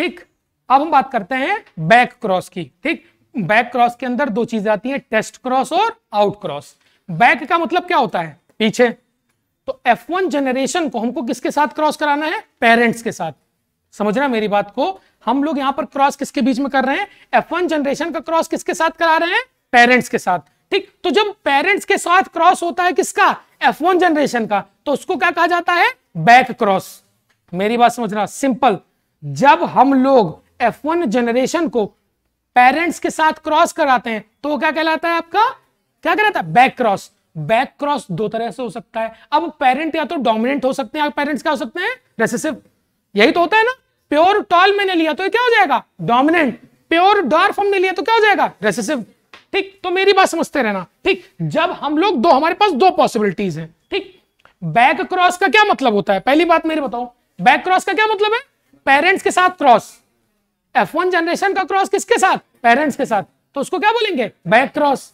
ठीक? अब हम बात करते हैं बैक क्रॉस की। ठीक? बैक क्रॉस के अंदर दो चीज़ें आती हैं टेस्ट क्रॉस और आउट क्रॉस बैक का मतलब क्या होता है? पीछे। तो F1 जनरेशन को हमको किसके साथ क्रॉस कराना है? पेरेंट्स के साथ। समझ रहे मेरी बात को? हम लोग यहाँ पर क्रॉस किसके बीच में कर रहे हैं? F1 जनरेशन का क्रॉस किसके साथ करा रहे हैं? पेरेंट्स के साथ। ठीक? तो जब पेरेंट्स के साथ क्रॉस होता है किसका? F1 जनरेशन का। तो उसको क्या कहा जाता है? बैक क्रॉस मेरी बात समझना। सिंपल जब हम लोग F1 जनरेशन को पेरेंट्स के साथ क्रॉस कराते हैं तो क्या कहलाता है आपका? क्या कहलाता है? बैक क्रॉस बैक क्रॉस दो तरह से हो सकता है। अब पेरेंट या तो डोमिनेंट हो सकते हैं पेरेंट्स क्या हो सकते हैं? रेसेसिव यही तो होता है ना। प्योर टॉल मैंने लिया तो क्या हो जाएगा? डोमिनेंट प्योर डॉर्फ हमने लिया तो क्या हो जाएगा? रेसेसिव ठीक तो मेरी बात समझते रहना। ठीक, जब हम लोग दो, हमारे पास दो पॉसिबिलिटीज हैं। ठीक बैक क्रॉस का क्या मतलब होता है? पहली बात मेरी बताओ। बैक क्रॉस का क्या मतलब है? पेरेंट्स के साथ क्रॉस। F1 जनरेशन का क्रॉस किसके साथ? पेरेंट्स के साथ। तो उसको क्या बोलेंगे? Back cross.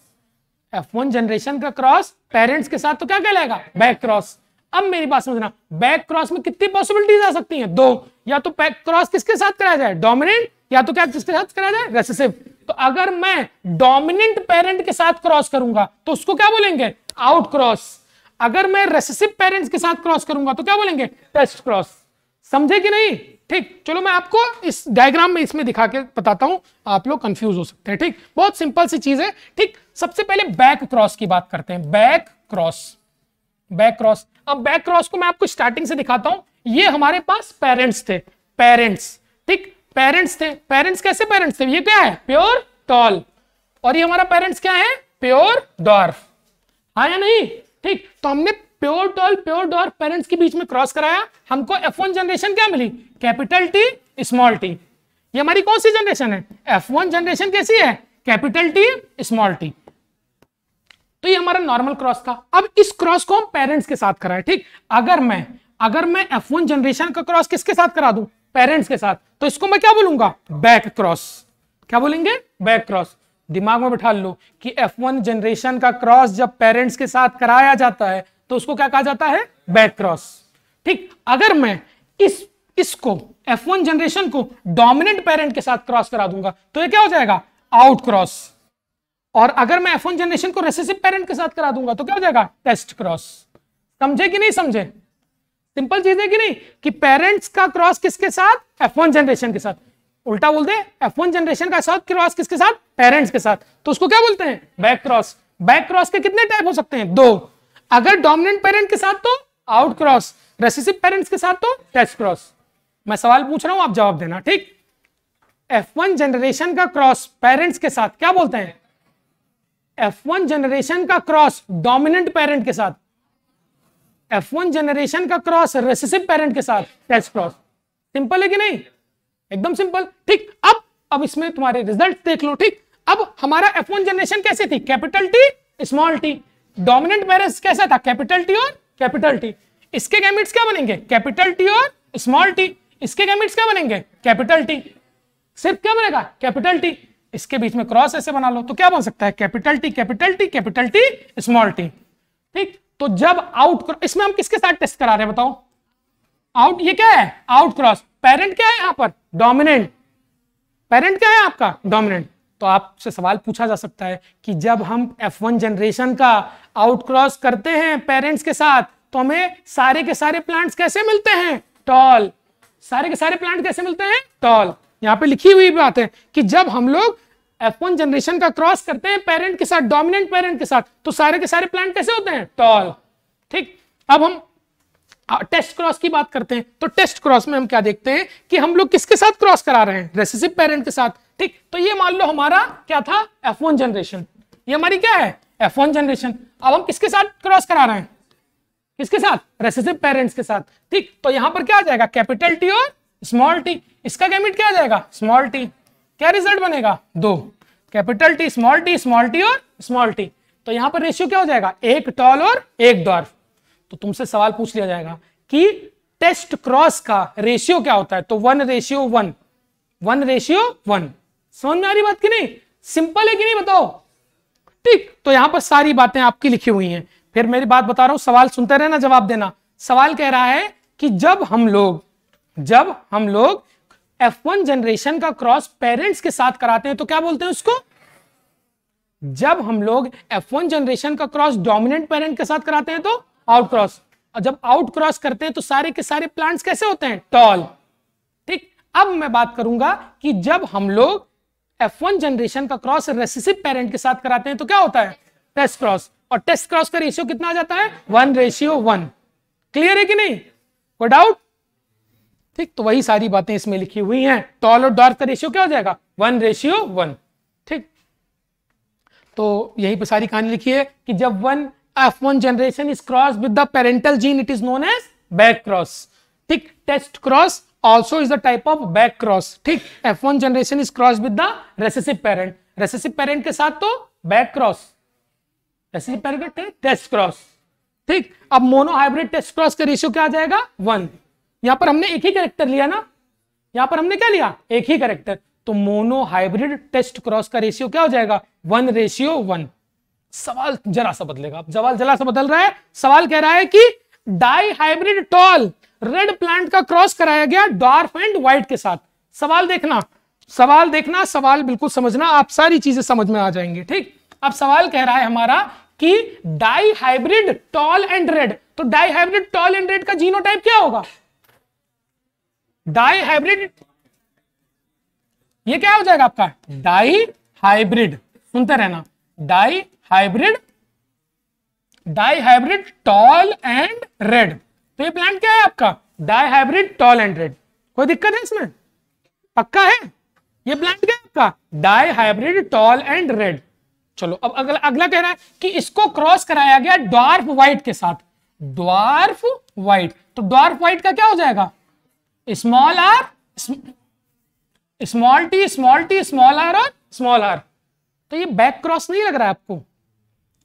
F1 जनरेशन का क्रॉस, पेरेंट्स के साथ तो क्या कहलाएगा? Back cross. अब मेरी बात समझना, बैक क्रॉस में कितनी पॉसिबिलिटीज आ सकती हैं? दो। या तो बैक क्रॉस किसके साथ कराया जाए? डोमिनेंट या तो क्या किसके साथ कराया जाए? रेसेसिव तो अगर मैं डोमिनेंट पेरेंट के साथ क्रॉस करूँगा तो उसको क्या बोलेंगे? आउट क्रॉस अगर मैं रेसेसिव पेरेंट्स के साथ क्रॉस करूँगा तो क्या बोलेंगे? टेस्ट क्रॉस समझे कि नहीं? ठीक, चलो मैं आपको इस डायग्राम में इसमें दिखा के बताता हूँ। आप लोग कंफ्यूज हो सकते हैं, ठीक? बहुत सिंपल सी चीज़ है, ठीक? सबसे पहले बैक क्रॉस की बात करते हैं। बैक क्रॉस बैक क्रॉस अब बैक क्रॉस को मैं आपको स्टार्टिंग से दिखाता हूँ। ये हमारे पास पेरेंट्स थे पेरेंट्स ठीक? पेरेंट्स थे। पेरेंट्स कैसे पेरेंट्स थे? ये क्या है? प्योर टॉल और ये हमारा पेरेंट्स क्या है? प्योर डॉर्फ हाँ या नहीं? ठीक तो हमने pure tall pure dwarf parents के बीच में क्रॉस कराया, हमको F1 जनरेशन क्या मिली? Capital T small T. ये हमारी कौन सी जनरेशन है? F1 जनरेशन कैसी है? Capital T small T. तो ये हमारा नॉर्मल क्रॉस था। अब इस क्रॉस को हम पेरेंट्स के साथ कराए, ठीक? अगर मैं अगर मैं F1 जनरेशन का क्रॉस किसके साथ करा दूँ? पेरेंट्स के साथ। तो इसको मैं क्या बोलूँगा? बैक क्रॉस क्या बोलेंगे? बैक क्रॉस दिमाग में बिठा लो कि F1 जनरेशन का क्रॉस जब पेरेंट्स के साथ कराया जाता है तो उसको क्या कहा जाता है? बैक क्रॉस ठीक, अगर मैं इस, इसको F1 जनरेशन को डोमिनेंट पेरेंट के साथ क्रॉस करा दूँगा तो ये क्या हो जाएगा? आउट क्रॉस और अगर मैं F1 जनरेशन को रेसेसिव पेरेंट के साथ करा दूँगा तो क्या हो जाएगा? टेस्ट क्रॉस समझे कि नहीं समझे? सिंपल चीज़ है कि नहीं? कि पेरेंट्स का क्रॉस किसके साथ? F1 जनरेशन के साथ. उल्टा बोल दे F1 जनरेशन का साथ क्रॉस किसके साथ? पेरेंट्स के साथ. तो उसको क्या बोलते हैं? बैक क्रॉस बैक क्रॉस के कितने टाइप हो सकते हैं? दो. अगर डोमिनेंट पेरेंट के साथ तो आउट क्रॉस रेसिसिव पेरेंट्स के साथ तो टेस्ट क्रॉस मैं सवाल पूछ रहा हूँ, आप जवाब देना, ठीक? F1 जनरेशन का क्रॉस पेरेंट्स के साथ, क्या बोलते हैं? F1 जनरेशन का क्रॉस डोमिनेंट पेरेंट के साथ. F1 जनरेशन का क्रॉस रेसिसिव पेरेंट के साथ टेस्ट क्रॉस सिंपल है कि नहीं? एकदम सिंपल ठीक, अब अब इसमें तुम्हारे रिज़ल्ट देख लो, ठीक? अब हमारा F1 जनरेशन कैसे थी? Capital T small T dominant parents कैसा था? कैपिटल टी और कैपिटल टी इसके गैमिट्स क्या बनेंगे? कैपिटल टी और स्मॉल टी इसके गैमिट्स क्या बनेंगे? कैपिटल टी सिर्फ़ क्या बनेगा? कैपिटल टी इसके बीच में क्रॉस ऐसे बना लो तो क्या बन सकता है? Capital T capital T capital T small T ठीक? तो जब आउट इसमें हम किसके साथ टेस्ट करा रहे हैं बताओ? आउट ये क्या है? आउट क्रॉस पेरेंट क्या है यहाँ पर? डोमिनेंट पेरेंट क्या है आपका? डोमिनेंट तो आपसे सवाल पूछा जा सकता है कि जब हम F1 जनरेशन का आउटक्रॉस करते हैं पेरेंट्स के साथ तो हमें सारे के सारे प्लांट्स कैसे मिलते हैं? टॉल सारे के सारे प्लांट कैसे मिलते हैं? टॉल यहाँ पे लिखी हुई बात है कि जब हम लोग F1 जनरेशन का क्रॉस करते हैं पेरेंट के साथ डोमिनेंट पेरेंट के साथ तो सारे के सारे प्लांट कैसे होते हैं? टॉल ठीक. अब हम टेस्ट क्रॉस की बात करते हैं तो टेस्ट क्रॉस में हम क्या देखते हैं कि हम लोग किसके साथ क्रॉस करा रहे हैं? रेसिसिव पेरेंट के साथ, ठीक? तो ये मान लो हमारा क्या था? F1 जनरेशन ये हमारी क्या है? F1 जनरेशन अब हम किसके साथ क्रॉस करा रहे हैं? किसके साथ? रेसेसिव पेरेंट्स के साथ, ठीक? तो यहाँ पर क्या आ जाएगा? कैपिटल टी और स्मॉल टी इसका गैमिट क्या आ जाएगा? स्मॉल टी क्या रिज़ल्ट बनेगा? दो। Capital T small T small T और स्मॉल टी तो यहाँ पर रेशियो क्या हो जाएगा? एक टॉल और एक डॉर्फ तो तुमसे सवाल पूछ लिया जाएगा कि टेस्ट क्रॉस का रेशियो क्या होता है? तो one ratio one one ratio one समझ में आ रही बात की नहीं? सिंपल है कि नहीं बताओ? ठीक तो यहाँ पर सारी बातें आपकी लिखी हुई हैं। फिर मेरी बात बता रहा हूँ, सवाल सुनते रहना, जवाब देना। सवाल कह रहा है कि जब हम लोग, जब हम लोग F1 जनरेशन का क्रॉस पेरेंट्स के साथ कराते हैं तो क्या बोलते हैं उसको? जब हम लोग F1 जनरेशन का क्रॉस डोमिनेंट पेरेंट के साथ कराते हैं तो आउट क्रॉस और जब आउट क्रॉस करते हैं तो सारे के सारे प्लांट्स कैसे होते हैं? टॉल ठीक? अब मैं बात करूँगा कि जब हम लोग F1 जनरेशन का क्रॉस रेसिसिव पेरेंट के साथ कराते हैं तो क्या होता है? टेस्ट क्रॉस और टेस्ट क्रॉस का रेशियो कितना आ जाता है? वन रेशियो वन क्लियर है कि नहीं? कोई डाउट ठीक तो वही सारी बातें इसमें लिखी हुई हैं। टॉल और डॉर्फ का रेशियो क्या हो जाएगा? वन रेशियो वन ठीक? तो यहीं पे सारी कहानी लिखी है कि जब one F one generation is cross with the parental gene it is known as back cross ठीक test cross also is the type of back cross. ठीक F1 generation is crossed with the recessive parent. Recessive parent के साथ तो back cross. Recessive parent के test cross ठीक अब monohybrid test cross का ratio क्या आ जाएगा? वन यहाँ पर हमने एक ही कैरेक्टर लिया ना? यहाँ पर हमने क्या लिया? एक ही कैरेक्टर तो मोनो हाइब्रिड टेस्ट क्रॉस का रेशियो क्या हो जाएगा? वन रेशियो वन सवाल जरा सा बदलेगा। सवाल जरा सा बदल रहा है। सवाल कह रहा है कि dihybrid tall red plant का क्रॉस कराया गया डार्क एंड व्हाइट के साथ। सवाल देखना। सवाल देखना, सवाल बिल्कुल समझना। आप सारी चीज़ें समझ में आ जाएँगे, ठीक? अब सवाल कह रहा है हमारा कि dihybrid tall and red तो dihybrid tall and red का जीनोटाइप क्या होगा? डाई हाइब्रिड ये क्या हो जाएगा आपका? डाई हाइब्रिड सुनते रहना। Dihybrid dihybrid tall and red. तो ये प्लांट क्या है आपका? Dihybrid tall and red. कोई दिक्कत है इसमें? पक्का है? ये प्लांट क्या है आपका? Dihybrid tall and red. चलो, अब अगला अगला कह रहा है कि इसको क्रॉस कराया गया डॉर्फ व्हाइट के साथ। Dwarf white. तो डॉर्फ व्हाइट का क्या हो जाएगा? Small R small T small T, small R और स्मॉल आर। तो ये बैक क्रॉस नहीं लग रहा है आपको?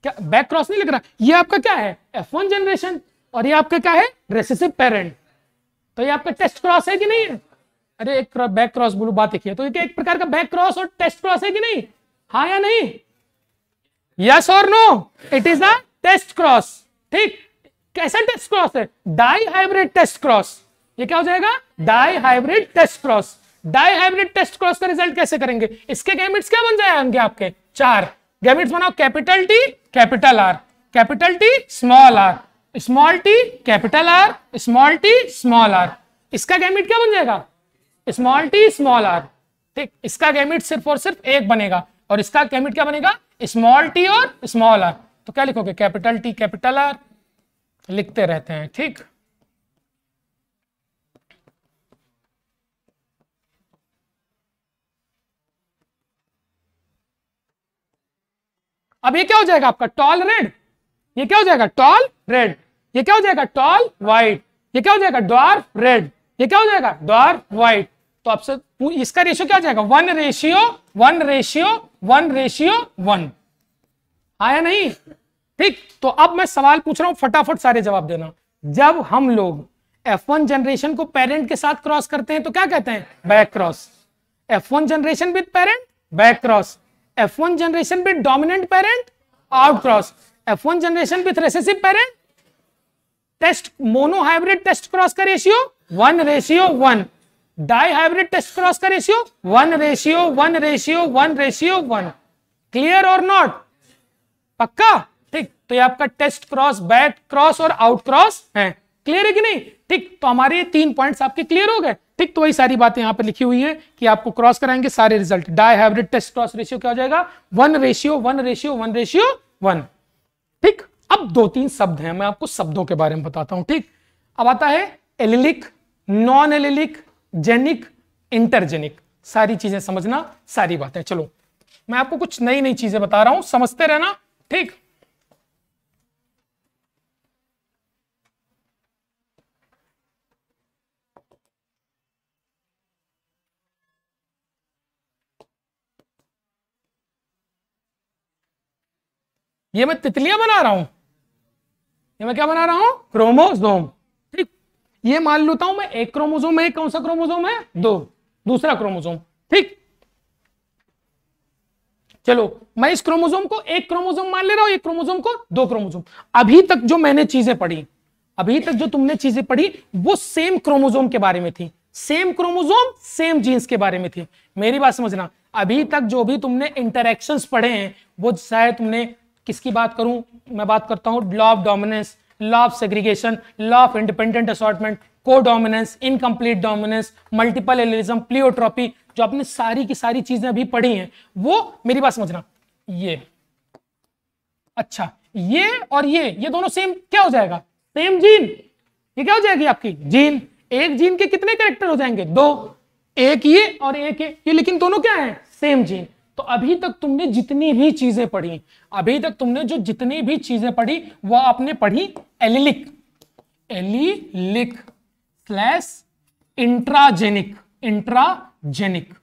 क्या बैक क्रॉस नहीं लग रहा? ये आपका क्या है? एफ़ वन जनरेशन और ये आपका क्या है? रेसिसिव पेरेंट तो ये आपका टेस्ट क्रॉस है कि नहीं? है अरे एक बैक क्रॉस बोलू, बात देखिए। तो ये एक प्रकार का बैक क्रॉस और टेस्ट क्रॉस है कि नहीं? हाँ या नहीं? यस और no it is a test cross ठीक? कैसा टेस्ट क्रॉस है? डाई हाइब्रिड टेस्ट क्रॉस ये क्या हो जाएगा? Dihybrid test cross dihybrid test cross का रिज़ल्ट कैसे करेंगे? इसके गैमिट्स क्या बन जाएँगे आपके? चार। गैमिट्स बनाओ capital T capital R capital T small R small T capital R small T small R इसका गैमिट क्या बन जाएगा? स्मॉल टी स्मॉल आर ठीक, इसका गैमिट सिर्फ़ और सिर्फ़ एक बनेगा। और इसका गैमिट क्या बनेगा? स्मॉल टी और स्मॉल आर तो क्या लिखोगे? कैपिटल टी कैपिटल आर लिखते रहते हैं, ठीक? अब ये क्या हो जाएगा आपका? टॉल रेड ये क्या हो जाएगा? टॉल रेड ये क्या हो जाएगा? टॉल व्हाइट ये क्या हो जाएगा? डॉर्फ रेड ये क्या हो जाएगा? डॉर्फ व्हाइट तो आपसे इसका रेशियो क्या हो जाएगा? One ratio one ratio one ratio one आया नहीं? ठीक तो अब मैं सवाल पूछ रहा हूँ, फटाफट सारे जवाब देना। जब हम लोग F1 जनरेशन को पेरेंट के साथ क्रॉस करते हैं तो क्या कहते हैं? Back cross F1 generation with parent back cross F1 generation with dominant parent out cross F one generation with recessive parent test monohybrid test cross का ratio one ratio one dihybrid test cross का ratio one ratio one ratio one ratio one clear और not पक्का? ठीक तो ये आपका test cross back cross और out cross है। क्लियर है कि नहीं? ठीक तो हमारे तीन पॉइंट्स आपके क्लियर हो गए। ठीक तो वही सारी बातें यहाँ पर लिखी हुई है कि आपको क्रॉस कराएँगे सारे result dihybrid test cross ratio क्या हो जाएगा? One ratio one ratio one ratio one ठीक, अब दो तीन शब्द हैं, मैं आपको शब्दों के बारे में बताता हूँ। ठीक, अब आता है allelic non allelic genic intergenic सारी चीज़ें समझना सारी बातें चलो, मैं आपको कुछ नई नई चीज़ें बता रहा हूँ, समझते रहना। ठीक ये मैं तितलियाँ बना रहा हूँ। ये मैं क्या बना रहा हूँ? क्रोमोसोम। ठीक। ये मान लेता हूँ मैं एक क्रोमोसोम है, कौन सा क्रोमोसोम है? दो। दूसरा क्रोमोसोम। ठीक। चलो, मैं इस क्रोमोसोम को एक क्रोमोसोम मान ले रहा हूँ, एक क्रोमोसोम को दो क्रोमोसोम। अभी तक जो मैंने चीज़ें पढ़ी, अभी तक जो तुमने चीज़ें पढ़ी, वो सेम क्रोमोसोम के बारे में थी। सेम क्रोमोजोम सेम जीन्स के बारे में थी। मेरी बात समझना। अभी तक जो भी तुमने इंटरेक्शंस पढ़े हैं, वो शायद तुमने किसकी बात करूँ? मैं बात करता हूँ law of dominance law of segregation law of independent assortment को dominance incomplete dominance multiple allelism pleiotropy जो आपने सारी की सारी चीज़ें अभी पढ़ी हैं वो मेरी बात समझना। ये। अच्छा ये और ये ये दोनों सेम क्या हो जाएगा? सेम जीन ये क्या हो जाएगी आपकी? जीन एक जीन के कितने कैरेक्टर हो जाएँगे? दो। एक ये और एक ये, ये लेकिन दोनों क्या है? सेम जीन तो अभी तक तुमने जितनी भी चीज़ें पढ़ी, अभी तक तुमने जो जितनी भी चीज़ें पढ़ी वो आपने पढ़ी allelic. Allelic slash intragenic intragenic.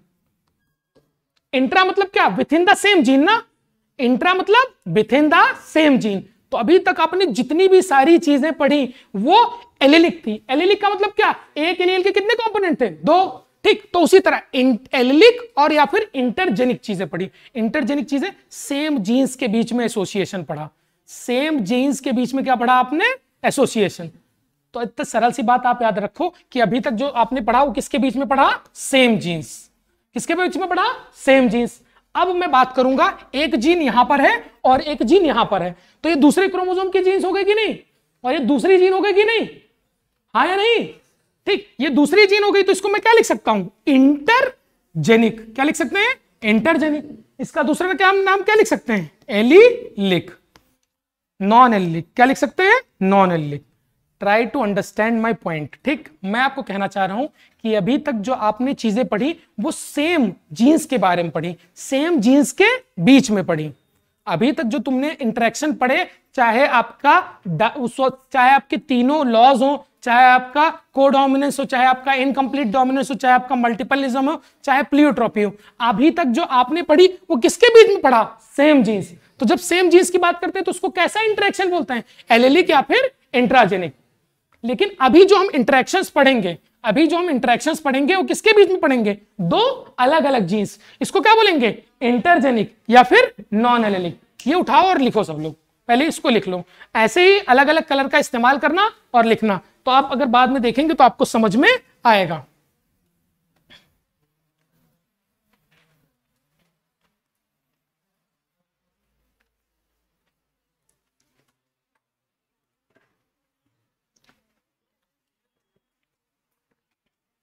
Intra मतलब क्या? Within the same gene ना? इंट्रा मतलब within the same gene तो अभी तक आपने जितनी भी सारी चीज़ें पढ़ी, वो एलिलिक थी। एलिलिक का मतलब क्या? एक एलिल के कितने कंपोनेंट थे? दो। ठीक तो उसी तरह एलिलिक और या फिर इंटरजेनिक चीज़ें पढ़ी। इंटरजेनिक चीज़ें सेम जीन्स के बीच में एसोसिएशन पढ़ा। सेम जीन्स के बीच में क्या पढ़ा आपने? एसोसिएशन तो इतने सरल सी बात आप याद रखो कि अभी तक जो आपने पढ़ा, वो किसके बीच में पढ़ा? सेम जीन्स किसके बीच में पढ़ा? सेम जीन्स अब मैं बात करूँगा, एक जीन यहाँ पर है और एक जीन यहाँ पर है। तो ये दूसरे क्रोमोजोम की जीन्स हो गई कि नहीं? और ये दूसरी जीन हो गई कि नहीं? हाँ या नहीं? ठीक, ये दूसरी जीन हो गई तो इसको मैं क्या लिख सकता हूँ? इंटरजेनिक क्या लिख सकते हैं? इंटरजेनिक इसका दूसरा क्या नाम क्या लिख सकते हैं? एलिलिक नॉन एलिलिक क्या लिख सकते हैं? Non allelic try to understand my point ठीक, मैं आपको कहना चाह रहा हूँ कि अभी तक जो आपने चीज़ें पढ़ी, वो सेम जीन्स के बारे में पढ़ी सेम जीन्स के बीच में पढ़ी। अभी तक जो तुमने इंटरेक्शन पढ़े, चाहे आपका चाहे आपके तीनों लॉज हो चाहे आपका कोडोमिनेंस हो, चाहे आपका इनकम्प्लीट डोमिनेंस हो, चाहे आपका मल्टीपलिज्म हो, चाहे प्लियोट्रोपी हो, अभी तक जो आपने पढ़ी, वो किसके बीच में पढ़ा? सेम जीन्स तो जब सेम जीन्स की बात करते हैं तो उसको कैसा इंटरेक्शन बोलते हैं? एलिलिक या फिर? इंट्राजेनिक लेकिन अभी जो हम इंटरेक्शन पढ़ेंगे, अभी जो हम इंटरेक्शन पढ़ेंगे, वो किसके बीच में पढ़ेंगे? दो अलग अलग जीन्स इसको क्या बोलेंगे? इंटरजेनिक या फिर नॉन एलिलिक ये उठाओ और लिखो सब लोग। पहले इसको लिख लो। ऐसे ही अलग अलग कलर का इस्तेमाल करना और लिखना। तो आप अगर बाद में देखेंगे तो आपको समझ में आएगा।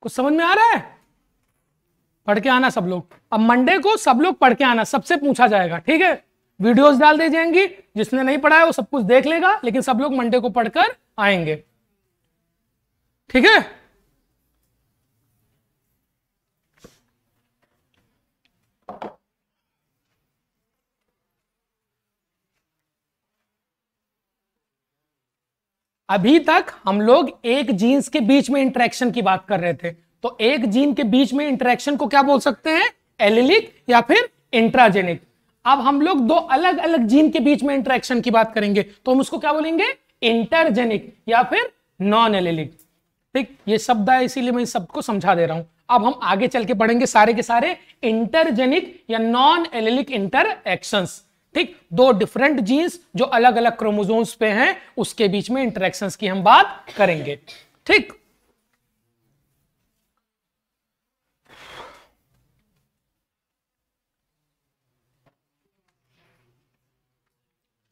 कुछ समझ में आ रहा है? पढ़ के आना सब लोग। अब मंडे को सब लोग पढ़ के आना, सबसे पूछा जाएगा, ठीक है? वीडियोस डाल दी जाएँगी, जिसने नहीं पढ़ा है वो सब कुछ देख लेगा, लेकिन सब लोग मंडे को पढ़कर आएँगे। ठीक है? अभी तक हम लोग एक जीन्स के बीच में इंटरेक्शन की बात कर रहे थे। तो एक जीन के बीच में इंटरेक्शन को क्या बोल सकते हैं? एलिलिक या फिर इंट्राजेनिक अब हम लोग दो अलग अलग जीन के बीच में इंटरेक्शन की बात करेंगे। तो हम उसको क्या बोलेंगे? इंटरजेनिक या फिर नॉन एलिलिक ठीक, ये शब्द है इसीलिए मैं इस सबको समझा दे रहा हूँ। अब हम आगे चल के पढ़ेंगे सारे के सारे इंटरजेनिक या नॉन एलिलिक एक्शंस ठीक, दो डिफरेंट जीन्स जो अलग अलग क्रोमोजोम्स पे हैं, उसके बीच में इंटरेक्शंस की हम बात करेंगे। ठीक।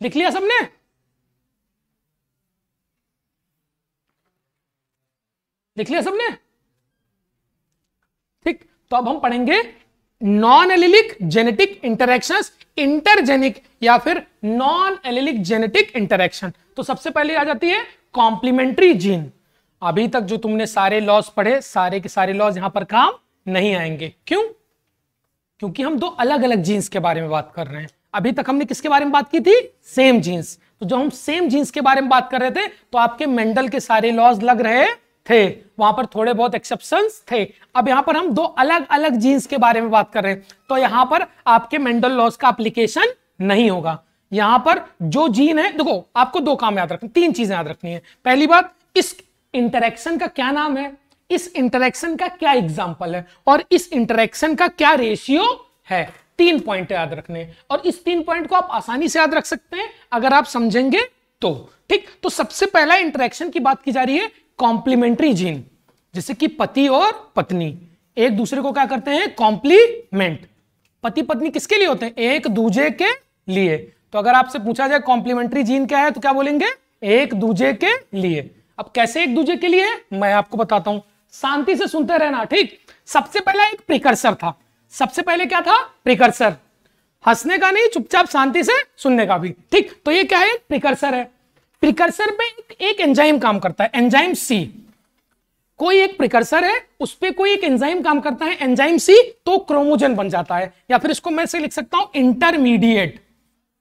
लिख लिया सबने? लिख लिया सबने? ठीक तो अब हम पढ़ेंगे non allelic genetic interaction intergenic या फिर नॉन एलिलिक जेनेटिक इंटरेक्शन तो सबसे पहले आ जाती है कॉम्प्लीमेंट्री जीन अभी तक जो तुमने सारे लॉज पढ़े, सारे के सारे लॉज यहाँ पर काम नहीं आएँगे। क्यों? क्योंकि हम दो अलग अलग जीन्स के बारे में बात कर रहे हैं। अभी तक हमने किसके बारे में बात की थी? सेम जीन्स तो जब हम सेम जीन्स के बारे में बात कर रहे थे तो आपके मेंडल के सारे लॉज लग रहे थे, वहाँ पर थोड़े बहुत एक्सेप्शन थे। अब यहाँ पर हम दो अलग अलग जीन्स के बारे में बात कर रहे हैं। तो यहाँ पर आपके मेंडल लॉस का एप्लीकेशन नहीं होगा। यहाँ पर जो जीन है, देखो, आपको दो काम याद रखना, तीन चीज़ें याद रखनी है। पहली बात, इस इंटरेक्शन का क्या नाम है? इस इंटरेक्शन का क्या एग्ज़ाम्पल है? और इस इंटरेक्शन का क्या रेशियो है? तीन पॉइंट याद रखने और इस तीन पॉइंट को आप आसानी से याद रख सकते हैं, अगर आप समझेंगे तो। ठीक? तो सबसे पहला इंटरेक्शन की बात की जा रही है कॉम्प्लीमेंट्री जीन जैसे कि पति और पत्नी एक दूसरे को क्या करते हैं? कॉम्प्लीमेंट पति, पत्नी किसके लिए होते हैं? एक दूजे के लिए। तो अगर आपसे पूछा जाए कॉम्प्लीमेंट्री जीन क्या है तो क्या बोलेंगे? एक दूजे के लिए। अब कैसे एक दूजे के लिए? मैं आपको बताता हूँ। शांति से सुनते रहना, ठीक? सबसे पहला एक प्रिकर्सर था। सबसे पहले क्या था? प्रिकर्सर हंसने का नहीं, चुपचाप शांति से सुनने का भी। ठीक? तो ये क्या है? प्रिकर्सर है। प्रिकर्सर पे एक, एक एंजाइम काम करता है एंजाइम सी। कोई एक प्रिकर्सर है उस पर कोई एक एंजाइम काम करता है एंजाइम सी तो क्रोमोजन बन जाता है। या फिर इसको मैं से लिख सकता हूँ इंटरमीडिएट।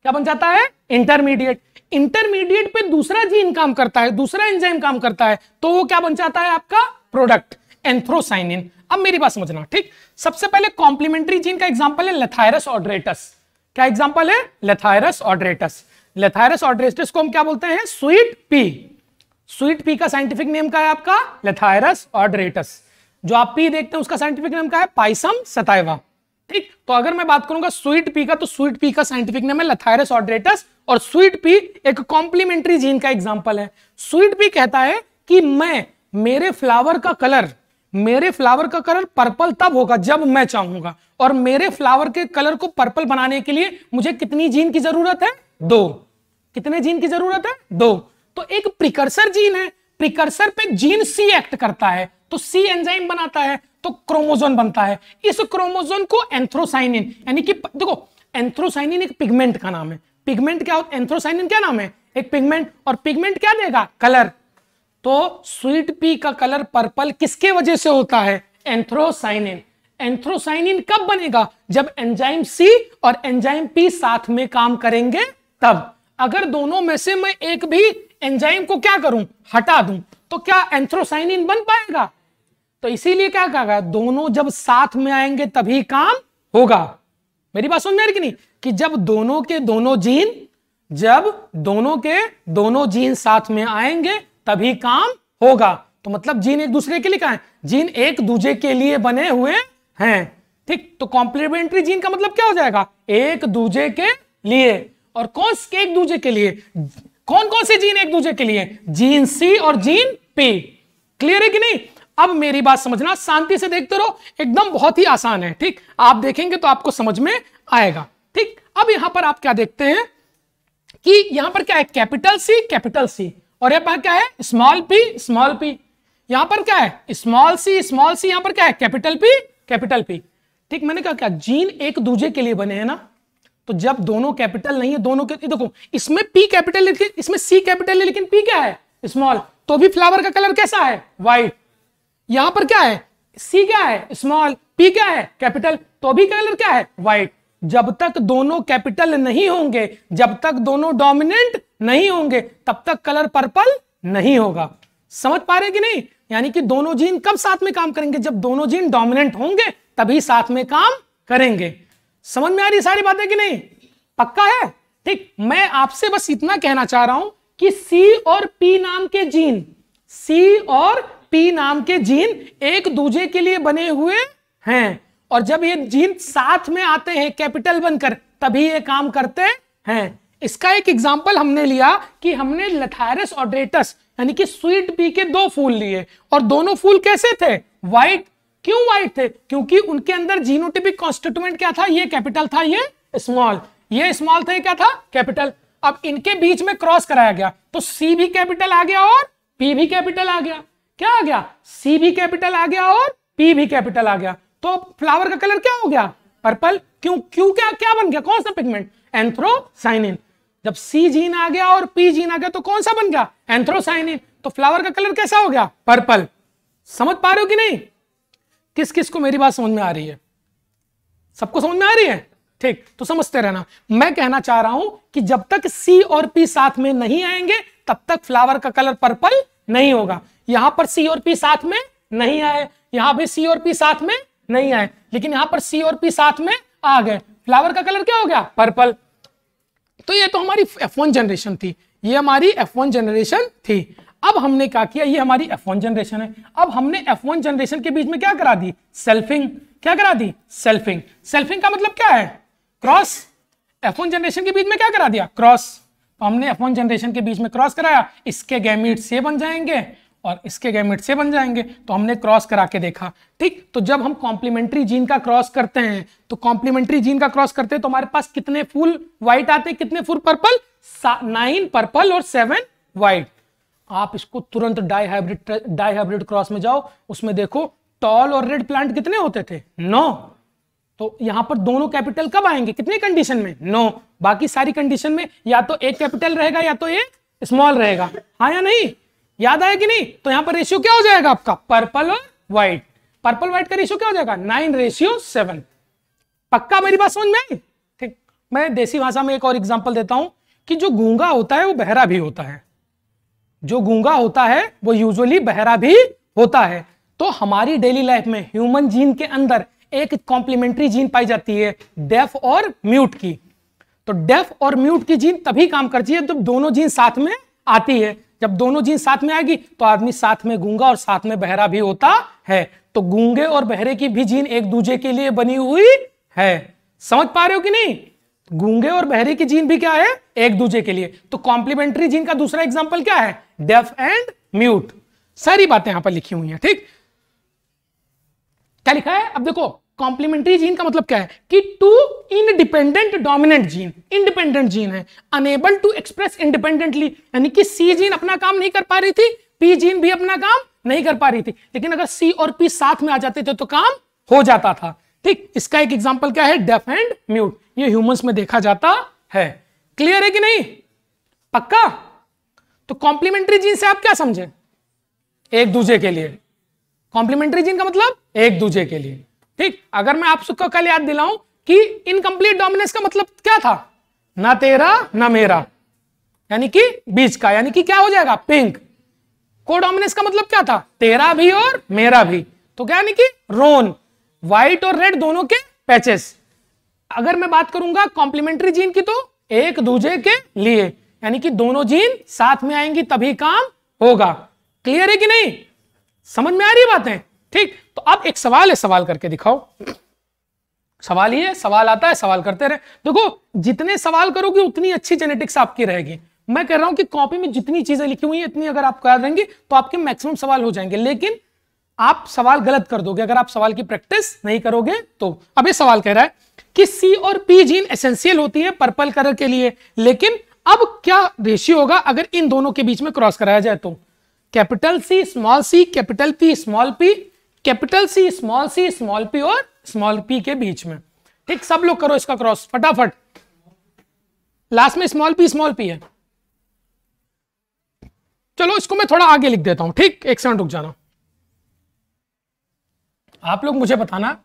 क्या बन जाता है? इंटरमीडिएट। इंटरमीडिएट पे दूसरा जीन काम करता है दूसरा एंजाइम काम करता है तो वो क्या बन जाता है आपका? Product anthocyanin. अब मेरी बात समझना ठीक? सबसे पहले कॉम्प्लीमेंट्री जीन का एग्ज़ाम्पल है लेथायरस ऑड्रेटस। क्या एग्जांपल है? लेथायरस ऑड्रेटस। लेथायरस ऑड्रेटस को हम क्या बोलते हैं? स्वीट पी स्वीट पी का साइंटिफिक नेम क्या है आपका? लेथायरस ऑड्रेटस जो आप पी देखते हैं, उसका साइंटिफिक नेम क्या है? पाइसम सताइवा ठीक? तो अगर मैं बात करूँगा स्वीट पी का तो स्वीट पी का साइंटिफिक नेम है लथायरस ऑड्रेटस और स्वीट पी एक कॉम्प्लीमेंट्री जीन का एग्ज़ाम्पल है। स्वीट पी कहता है कि मैं, मेरे फ्लावर का कलर मेरे फ्लावर का कलर पर्पल तब होगा जब मैं चाहूँगा और मेरे फ्लावर के कलर को पर्पल बनाने के लिए मुझे कितनी जीन की ज़रूरत है? दो। कितने जीन की ज़रूरत है? दो। तो एक प्रिकर्सर जीन है। प्रिकर्सर पे जीन सी एक्ट करता है। तो सी एंजाइम बनाता है तो क्रोमोजोन बनता है। इस क्रोमोजोन को एंथ्रोसाइनिन यानी कि देखो एंथ्रोसाइनिन एक पिगमेंट का नाम है। पिगमेंट क्या होता एंथ्रोसाइनिन क्या नाम है? एक पिगमेंट और पिगमेंट क्या देगा? कलर तो स्वीट पी का कलर पर्पल किसके वजह से होता है? एंथ्रोसाइनिन एंथ्रोसाइनिन कब बनेगा? जब एंजाइम सी और एंजाइम पी साथ में काम करेंगे तब अगर दोनों में से मैं एक भी एंजाइम को क्या करूँ? हटा दूँ तो क्या एंथ्रोसाइनिन बन पाएगा? तो इसीलिए क्या कहा दोनों जब साथ में आएँगे तभी काम होगा। मेरी बात समझ में कि नहीं? कि जब दोनों के दोनों जीन, जब दोनों के दोनों जीन साथ में आएँगे, तभी काम होगा। तो मतलब जीन एक दूसरे के लिए कहा है? जीन एक दूसरे के लिए बने हुए हैं। ठीक? तो कॉम्प्लीमेंट्री जीन का मतलब क्या हो जाएगा? एक दूसरे के लिए। और कौन एक दूसरे के लिए? कौन कौन से जीन एक दूसरे के लिए? जीन सी और जीन पी। क्लियर है कि नहीं? अब मेरी बात समझना, शांति से देखते रहो। एकदम बहुत ही आसान है, ठीक? आप देखेंगे तो आपको समझ में आएगा, ठीक? अब यहाँ पर आप क्या देखते हैं कि यहाँ पर क्या है? Capital C capital C. और यहाँ पर क्या है? Small P small P. यहाँ पर क्या है? Small C small C. यहाँ पर क्या है? Capital P capital P. ठीक, मैंने कहा क्या? जीन एक दूजे के लिए बने हैं ना? तो जब दोनों कैपिटल नहीं है, दोनों के देखो, इसमें पी कैपिटल इसमें सी कैपिटल है, लेकिन पी क्या है? स्मॉल तो भी फ्लावर का कलर कैसा है? व्हाइट यहाँ पर क्या है? सी क्या है? स्मॉल पी क्या है? कैपिटल तो भी कलर क्या है? व्हाइट जब तक दोनों कैपिटल नहीं होंगे, जब तक दोनों डोमिनेंट नहीं होंगे, तब तक कलर पर्पल नहीं होगा। समझ पा रहे कि नहीं? यानी कि दोनों जीन कब साथ में काम करेंगे? जब दोनों जीन डोमिनेंट होंगे, तभी साथ में काम करेंगे। समझ में आ रही सारी बातें कि नहीं? पक्का है? ठीक, मैं आपसे बस इतना कहना चाह रहा हूँ कि सी और पी नाम के जीन सी और पी नाम के जीन एक दूजे के लिए बने हुए हैं। और जब ये जीन साथ में आते हैं कैपिटल बनकर, तभी ये काम करते हैं। इसका एक एग्ज़ाम्पल हमने लिया कि हमने लथायरस ऑड्रेटस यानी कि स्वीट पी के दो फूल लिए। और दोनों फूल कैसे थे? व्हाइट क्यों व्हाइट थे? क्योंकि उनके अंदर जीनोटिपिक कॉन्स्टिट्यूएंट क्या था? ये कैपिटल था, ये स्मॉल ये स्मॉल था क्या था? कैपिटल अब इनके बीच में क्रॉस कराया गया। तो सी भी कैपिटल आ गया और पी भी कैपिटल आ गया। क्या आ गया? सी भी कैपिटल आ गया और पी भी कैपिटल आ गया। तो फ्लावर का कलर क्या हो गया? पर्पल क्यों क्यों क्या क्या बन गया? कौन सा पिगमेंट एंथ्रोसाइनिन जब सी जीन आ गया और पी जीन आ गया तो कौन सा बन गया? एंथ्रोसाइनिन तो फ्लावर का कलर कैसा हो गया? पर्पल समझ पा रहे हो कि नहीं? किस किस को मेरी बात समझ में आ रही है? सबको समझ में आ रही है? ठीक तो समझते रहना। मैं कहना चाह रहा हूँ कि जब तक सी और पी साथ में नहीं आएँगे, तब तक फ्लावर का कलर पर्पल नहीं होगा। यहाँ पर सी और पी साथ में नहीं आए, यहाँ पे सी और पी साथ में नहीं आए, लेकिन यहाँ पर सी और पी साथ में आ गए। फ्लावर का कलर क्या हो गया? पर्पल तो ये तो हमारी F1 जनरेशन थी। ये हमारी F1 जनरेशन थी। अब हमने क्या किया? ये हमारी F1 जनरेशन है। अब हमने F1 जनरेशन के बीच में क्या करा दी? सेल्फिंग क्या करा दी? सेल्फिंग सेल्फिंग का मतलब क्या है? क्रॉस F1 जनरेशन के बीच में क्या करा दिया? क्रॉस तो हमने F1 जनरेशन के बीच में क्रॉस कराया। इसके गैमीट से बन जाएँगे और इसके गैमिट से बन जाएँगे। तो हमने क्रॉस करा के देखा। ठीक? तो जब हम कॉम्प्लीमेंट्री जीन का क्रॉस करते हैं तो कॉम्प्लीमेंट्री जीन का क्रॉस करते हैं तो हमारे पास कितने फुल व्हाइट आते हैं? कितने फुल पर्पल नाइन पर्पल और सेवन व्हाइट आप इसको तुरंत dihybrid dihybrid cross में जाओ, उसमें देखो टॉल और रेड प्लांट कितने होते थे? नौ तो यहाँ पर दोनों कैपिटल कब आएँगे? कितने कंडीशन में? नो बाकी सारी कंडीशन में या तो एक कैपिटल रहेगा या तो एक स्मॉल रहेगा। हाँ या नहीं? याद आया कि नहीं? तो यहाँ पर रेशियो क्या हो जाएगा आपका? पर्पल और व्हाइट पर्पल व्हाइट का रेशियो क्या हो जाएगा? नाइन रेशियो सेवन पक्का मेरी बात समझ में ठीक। मैं देसी भाषा में एक और एग्ज़ाम्पल देता हूँ कि जो गूँगा होता है, वो बहरा भी होता है। जो गूँगा होता है, वो यूजुअली बहरा भी होता है। तो हमारी डेली लाइफ में ह्यूमन जीन के अंदर एक कॉम्प्लीमेंट्री जीन पाई जाती है डेफ और म्यूट की। तो डेफ और म्यूट की जीन तभी काम करती है जब दोनों जीन साथ में आती है। जब दोनों जीन साथ में आएगी तो आदमी साथ में गूँगा और साथ में बहरा भी होता है। तो गूँगे और बहरे की भी जीन एक दूसरे के लिए बनी हुई है। समझ पा रहे हो कि नहीं? गूँगे और बहरे की जीन भी क्या है? एक दूसरे के लिए। तो कॉम्प्लीमेंट्री जीन का दूसरा एग्ज़ाम्पल क्या है? डेफ एंड म्यूट सारी बातें यहाँ पर लिखी हुई हैं, ठीक? क्या लिखा है? अब देखो कॉम्प्लीमेंट्री जीन का मतलब क्या है? कि two independent dominant gene independent gene है। अनेबल टू एक्सप्रेस इंडिपेंडेंटली यानी कि सी जीन अपना काम नहीं कर पा रही थी पी जीन भी अपना काम नहीं कर पा रही थी। लेकिन अगर सी और पी साथ में आ जाते थे तो काम हो जाता था। ठीक, इसका एक एग्ज़ाम्पल क्या है? डेफ एंड म्यूट ये ह्यूमंस में देखा जाता है। क्लियर है कि नहीं? पक्का? तो कॉम्प्लीमेंट्री जीन से आप क्या समझे? एक दूसरे के लिए। कॉम्प्लीमेंट्री जीन का मतलब एक दूसरे के लिए। ठीक, अगर मैं आपको कल याद दिलाऊं कि इनकम्प्लीट डोमिनेंस का मतलब क्या था? ना तेरा, ना मेरा। यानी कि बीच का, यानी कि क्या हो जाएगा? पिंक को डोमिनेंस का मतलब क्या था? तेरा भी और मेरा भी। तो क्या यानी कि रोन। व्हाइट और रेड दोनों के पैचेस अगर मैं बात करूँगा कॉम्प्लीमेंट्री जीन की तो एक दूसरे के लिए, यानी कि दोनों जीन साथ में आएँगी तभी काम होगा. क्लियर है कि नहीं? समझ में आ रही बातें? ठीक तो अब एक सवाल है, सवाल करके दिखाओ. सवाल ही है, सवाल आता है, सवाल करते रहे. देखो, जितने सवाल करोगे, उतनी अच्छी जेनेटिक्स आपकी रहेगी. मैं कह रहा हूँ कि कॉपी में जितनी चीज़ें लिखी हुई हैं, इतनी अगर आप याद रहेंगी तो आपके मैक्सिमम सवाल हो जाएँगे. लेकिन आप सवाल गलत कर दोगे, अगर आप सवाल की प्रैक्टिस नहीं करोगे तो। अब ये सवाल कह रहा है कि सी और पी जीन एसेंशियल होती है पर्पल कलर के लिए, लेकिन अब क्या रेशियो होगा अगर इन दोनों के बीच में क्रॉस कराया जाए तो? Capital C small C capital P small P capital C small C small P और स्मॉल पी के बीच में। ठीक, सब लोग करो इसका क्रॉस फटाफट। लास्ट में स्मॉल पी स्मॉल पी है। चलो, इसको मैं थोड़ा आगे लिख देता हूँ। ठीक, एक सेकंड रुक जाना। आप लोग मुझे बताना।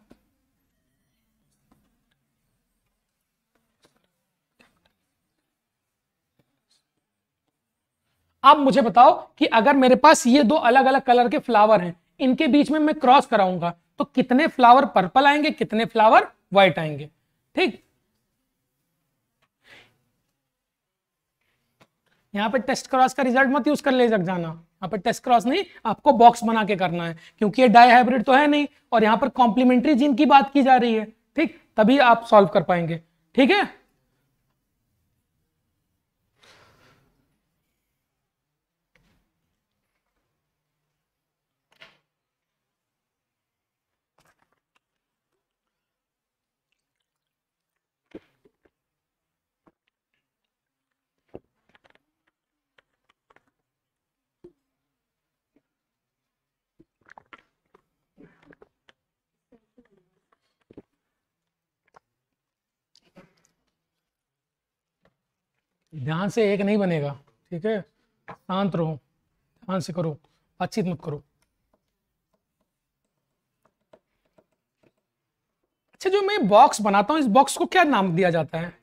आप मुझे बताओ कि अगर मेरे पास ये दो अलग अलग कलर के फ्लावर हैं, इनके बीच में मैं क्रॉस कराऊँगा तो कितने फ्लावर पर्पल आएँगे, कितने फ्लावर व्हाइट आएँगे? ठीक? यहाँ पे टेस्ट क्रॉस का रिज़ल्ट मत यूज़ कर ले जग जाना। यहाँ पे टेस्ट क्रॉस नहीं, आपको बॉक्स बना के करना है, क्योंकि ये डाई हाइब्रिड तो है नहीं, और यहाँ पर कॉम्प्लीमेंट्री जिन की बात की जा रही है, ठीक? तभी आप सॉल्व कर पाएँगे, ठीक है? ध्यान से एक नहीं बनेगा, ठीक है? शांत रहो, ध्यान से करो, बातचीत मत करो। अच्छा जो मैं बॉक्स बनाता हूँ, इस बॉक्स को क्या नाम दिया जाता है?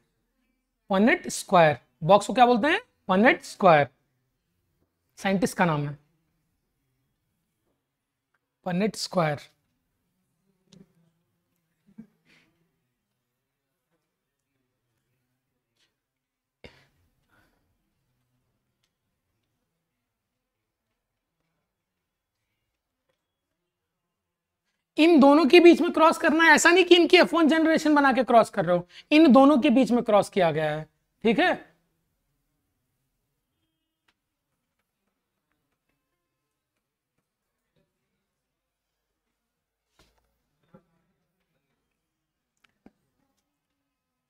पनेट स्क्वायर बॉक्स को क्या बोलते हैं? पनेट स्क्वायर साइंटिस्ट का नाम है। पनेट स्क्वायर इन दोनों के बीच में क्रॉस करना है। ऐसा नहीं कि इनकी एफ़ वन जनरेशन बना के क्रॉस कर रहे हो। इन दोनों के बीच में क्रॉस किया गया है। ठीक है?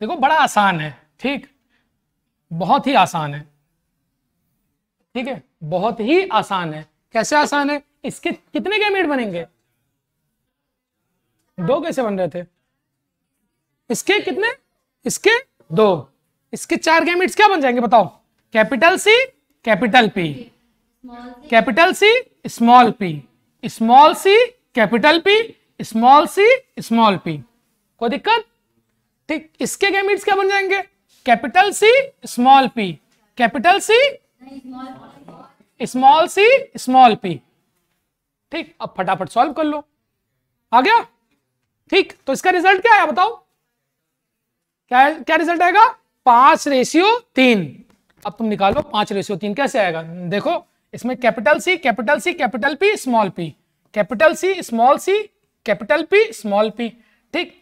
देखो, बड़ा आसान है। ठीक? बहुत ही आसान है। ठीक है? बहुत ही आसान है। कैसे आसान है? इसके कितने गैमेट बनेंगे? दो कैसे बन रहे थे? इसके कितने? इसके दो। इसके चार गैमेट्स क्या बन जाएँगे बताओ? Capital C capital P capital C small P small C capital P small C small P कोई दिक्कत? ठीक, इसके गैमिट्स क्या बन जाएँगे? Capital C small P capital C small C small P ठीक, अब फटाफट सॉल्व कर लो। आ गया? ठीक तो इसका रिज़ल्ट क्या आया बताओ। क्या क्या रिज़ल्ट आएगा? पाँच रेशियो तीन। अब तुम निकालो, पाँच रेशियो तीन, कैसे आएगा? देखो, इसमें capital C capital C capital P small P capital C small C capital P small P ठीक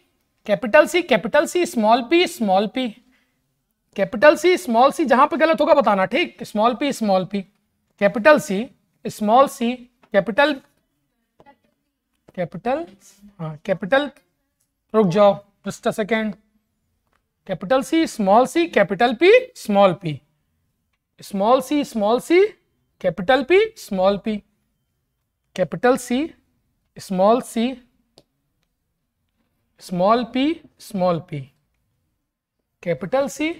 capital C capital C small P small P capital C small C जहाँ पे गलत होगा बताना, ठीक? Small P small P capital C small C capital capital हाँ capital, रुक जाओ just a second capital C small C capital P small P small C small C capital P small P capital C small C small P small P capital C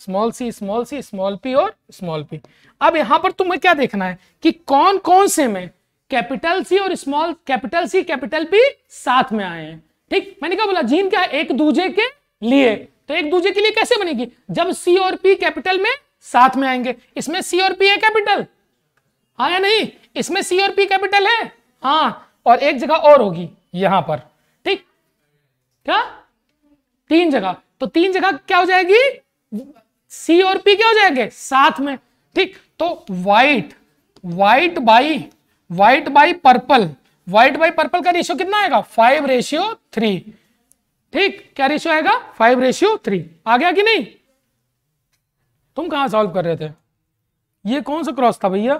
small C small C small P और small P अब यहाँ पर तुम्हें क्या देखना है कि कौन कौन से में कैपिटल सी और small capital C, capital P साथ में आए हैं। ठीक? मैंने क्या बोला, जीन क्या है? एक दूजे के लिए। तो एक दूजे के लिए कैसे बनेगी? जब सी और पी कैपिटल में साथ में आएँगे। इसमें सी और पी है कैपिटल? हाँ या नहीं? इसमें सी और पी कैपिटल है? हाँ और एक जगह और होगी, यहाँ पर। ठीक? क्या? तीन जगह। तो तीन जगह क्या हो जाएगी? सी और पी क्या हो जाएँगे? साथ में। ठीक? तो white white by white by purple white by purple का रेशियो कितना आएगा? फाइव रेशियो थ्री ठीक? क्या रेशियो आएगा? फाइव रेशियो थ्री आ गया कि नहीं? तुम कहाँ सॉल्व कर रहे थे? ये कौन सा क्रॉस था भैया?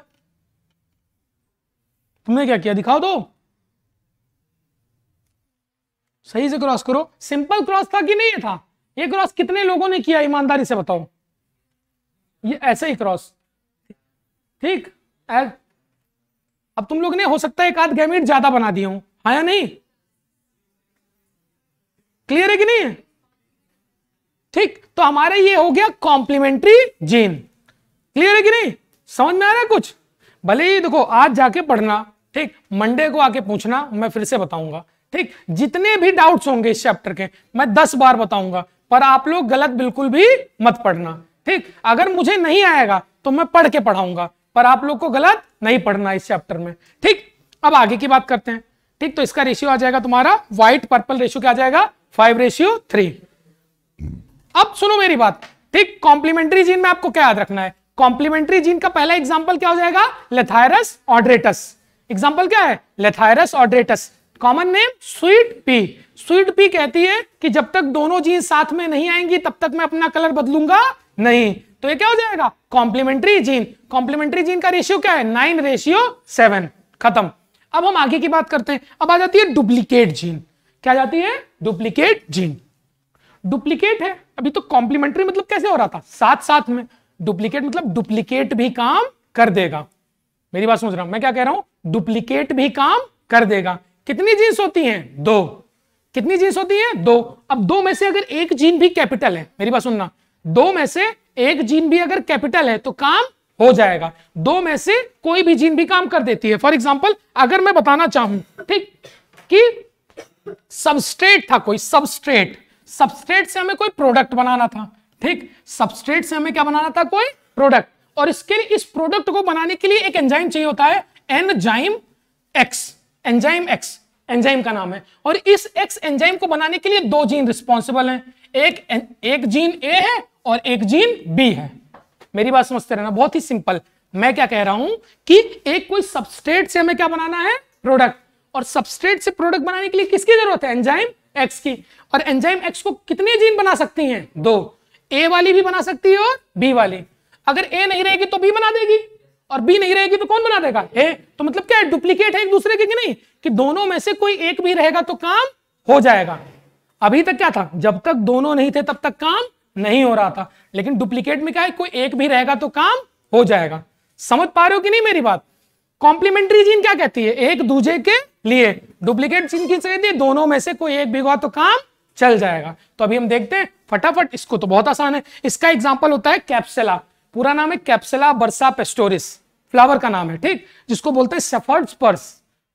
तुमने क्या किया? दिखाओ दो। सही से क्रॉस करो। सिंपल क्रॉस था कि नहीं था? ये क्रॉस कितने लोगों ने किया? ईमानदारी से बताओ। ये ऐसे ही क्रॉस ठीक? अब तुम लोग ने हो सकता है एक आध गैमिट ज़्यादा बना दिए हूँ। हाँ या नहीं? क्लियर है कि नहीं? ठीक तो हमारे ये हो गया कॉम्प्लीमेंट्री जीन क्लियर है कि नहीं? समझ में आ रहा है कुछ? भले ही देखो, आज जाके पढ़ना, ठीक? मंडे को आके पूछना, मैं फिर से बताऊँगा, ठीक? जितने भी डाउट्स होंगे इस चैप्टर के, मैं दस बार बताऊँगा, पर आप लोग गलत बिल्कुल भी मत पढ़ना, ठीक? अगर मुझे नहीं आएगा तो मैं पढ़ के पढ़ाऊँगा। पर आप लोग को गलत नहीं पढ़ना इस चैप्टर में। ठीक? अब आगे की बात करते हैं। ठीक तो इसका रेशियो आ जाएगा तुम्हारा व्हाइट पर्पल रेशियो क्या आ जाएगा? फाइव रेशियो थ्री अब सुनो मेरी बात। ठीक कॉम्प्लीमेंट्री जीन में आपको क्या याद रखना है? कॉम्प्लीमेंट्री जीन का पहला एग्ज़ाम्पल क्या हो जाएगा? लेथायरस ऑड्रेटस एग्ज़ाम्पल क्या है? Lathyrus odoratus common name sweet pea sweet pea कहती है कि जब तक दोनों जीन साथ में नहीं आएँगी, तब तक मैं अपना कलर बदलूँगा। नहीं तो ये क्या हो जाएगा? कॉम्प्लीमेंट्री जीन कॉम्प्लीमेंट्री जीन का रेशियो क्या है? नाइन रेशियो सेवन खत्म. अब हम आगे की बात करते हैं। अब आ जाती है डुप्लीकेट जीन क्या जाती है? डुप्लीकेट जीन डुप्लीकेट है। अभी तो कॉम्प्लीमेंट्री मतलब कैसे हो रहा था? साथ साथ में। डुप्लीकेट मतलब डुप्लीकेट भी काम कर देगा। मेरी बात समझ रहा हूँ। मैं क्या कह रहा हूँ? डुप्लीकेट भी काम कर देगा। कितनी जीन्स होती हैं? दो। कितनी जीन्स होती हैं? दो। अब दो में से अगर एक जीन भी कैपिटल है, मेरी बात सुनना। दो में से एक जीन भी अगर कैपिटल है तो काम हो जाएगा। दो में से कोई भी जीन भी काम कर देती है। फॉर एग्ज़ाम्पल अगर मैं बताना चाहूँ, ठीक, कि सबस्ट्रेट था कोई सबस्ट्रेट सबस्ट्रेट से हमें कोई प्रोडक्ट बनाना था, ठीक सबस्ट्रेट से हमें क्या बनाना था? कोई प्रोडक्ट और इसके लिए, इस प्रोडक्ट को बनाने के लिए एक एंजाइम चाहिए होता है enzyme X enzyme X enzyme का नाम है। और इस एक्स एंजाइम को बनाने के लिए दो जीन रिस्पॉन्सिबल हैं। एक एक जीन ए है और एक जीन बी है। मेरी बात समझते रहना, बहुत ही सिंपल मैं क्या कह रहा हूँ कि एक कोई सबस्ट्रेट से हमें क्या बनाना है? प्रोडक्ट और सबस्ट्रेट से प्रोडक्ट बनाने के लिए किसकी ज़रूरत है? एंजाइम एक्स की। और एंजाइम एक्स को कितने जीन बना सकती हैं? दो। ए वाली भी बना सकती है और बी वाली। अगर ए नहीं रहेगी तो बी बना देगी। और बी नहीं रहेगी तो कौन बना देगा? ए तो मतलब क्या डुप्लीकेट है एक दूसरे के कि नहीं? कि दोनों में से कोई एक भी रहेगा तो काम हो जाएगा। अभी तक क्या था? जब तक दोनों नहीं थे, तब तक काम नहीं हो रहा था। लेकिन डुप्लीकेट में क्या है? कोई एक भी रहेगा तो काम हो जाएगा। समझ पा रहे हो कि नहीं मेरी बात? कॉम्प्लीमेंट्री जीन क्या कहती है? एक दूसरे के लिए। डुप्लीकेट जीन की कहती है? दोनों में से कोई एक भी हुआ तो काम चल जाएगा। तो अभी हम देखते हैं, फटाफट, इसको तो बहुत आसान है। इसका एग्ज़ाम्पल होता है कैप्सेला पूरा नाम है कैप्सेला बर्सा पेस्टोरिस फ्लावर का नाम है, ठीक? जिसको बोलते हैं सेफर्ड्स पर्स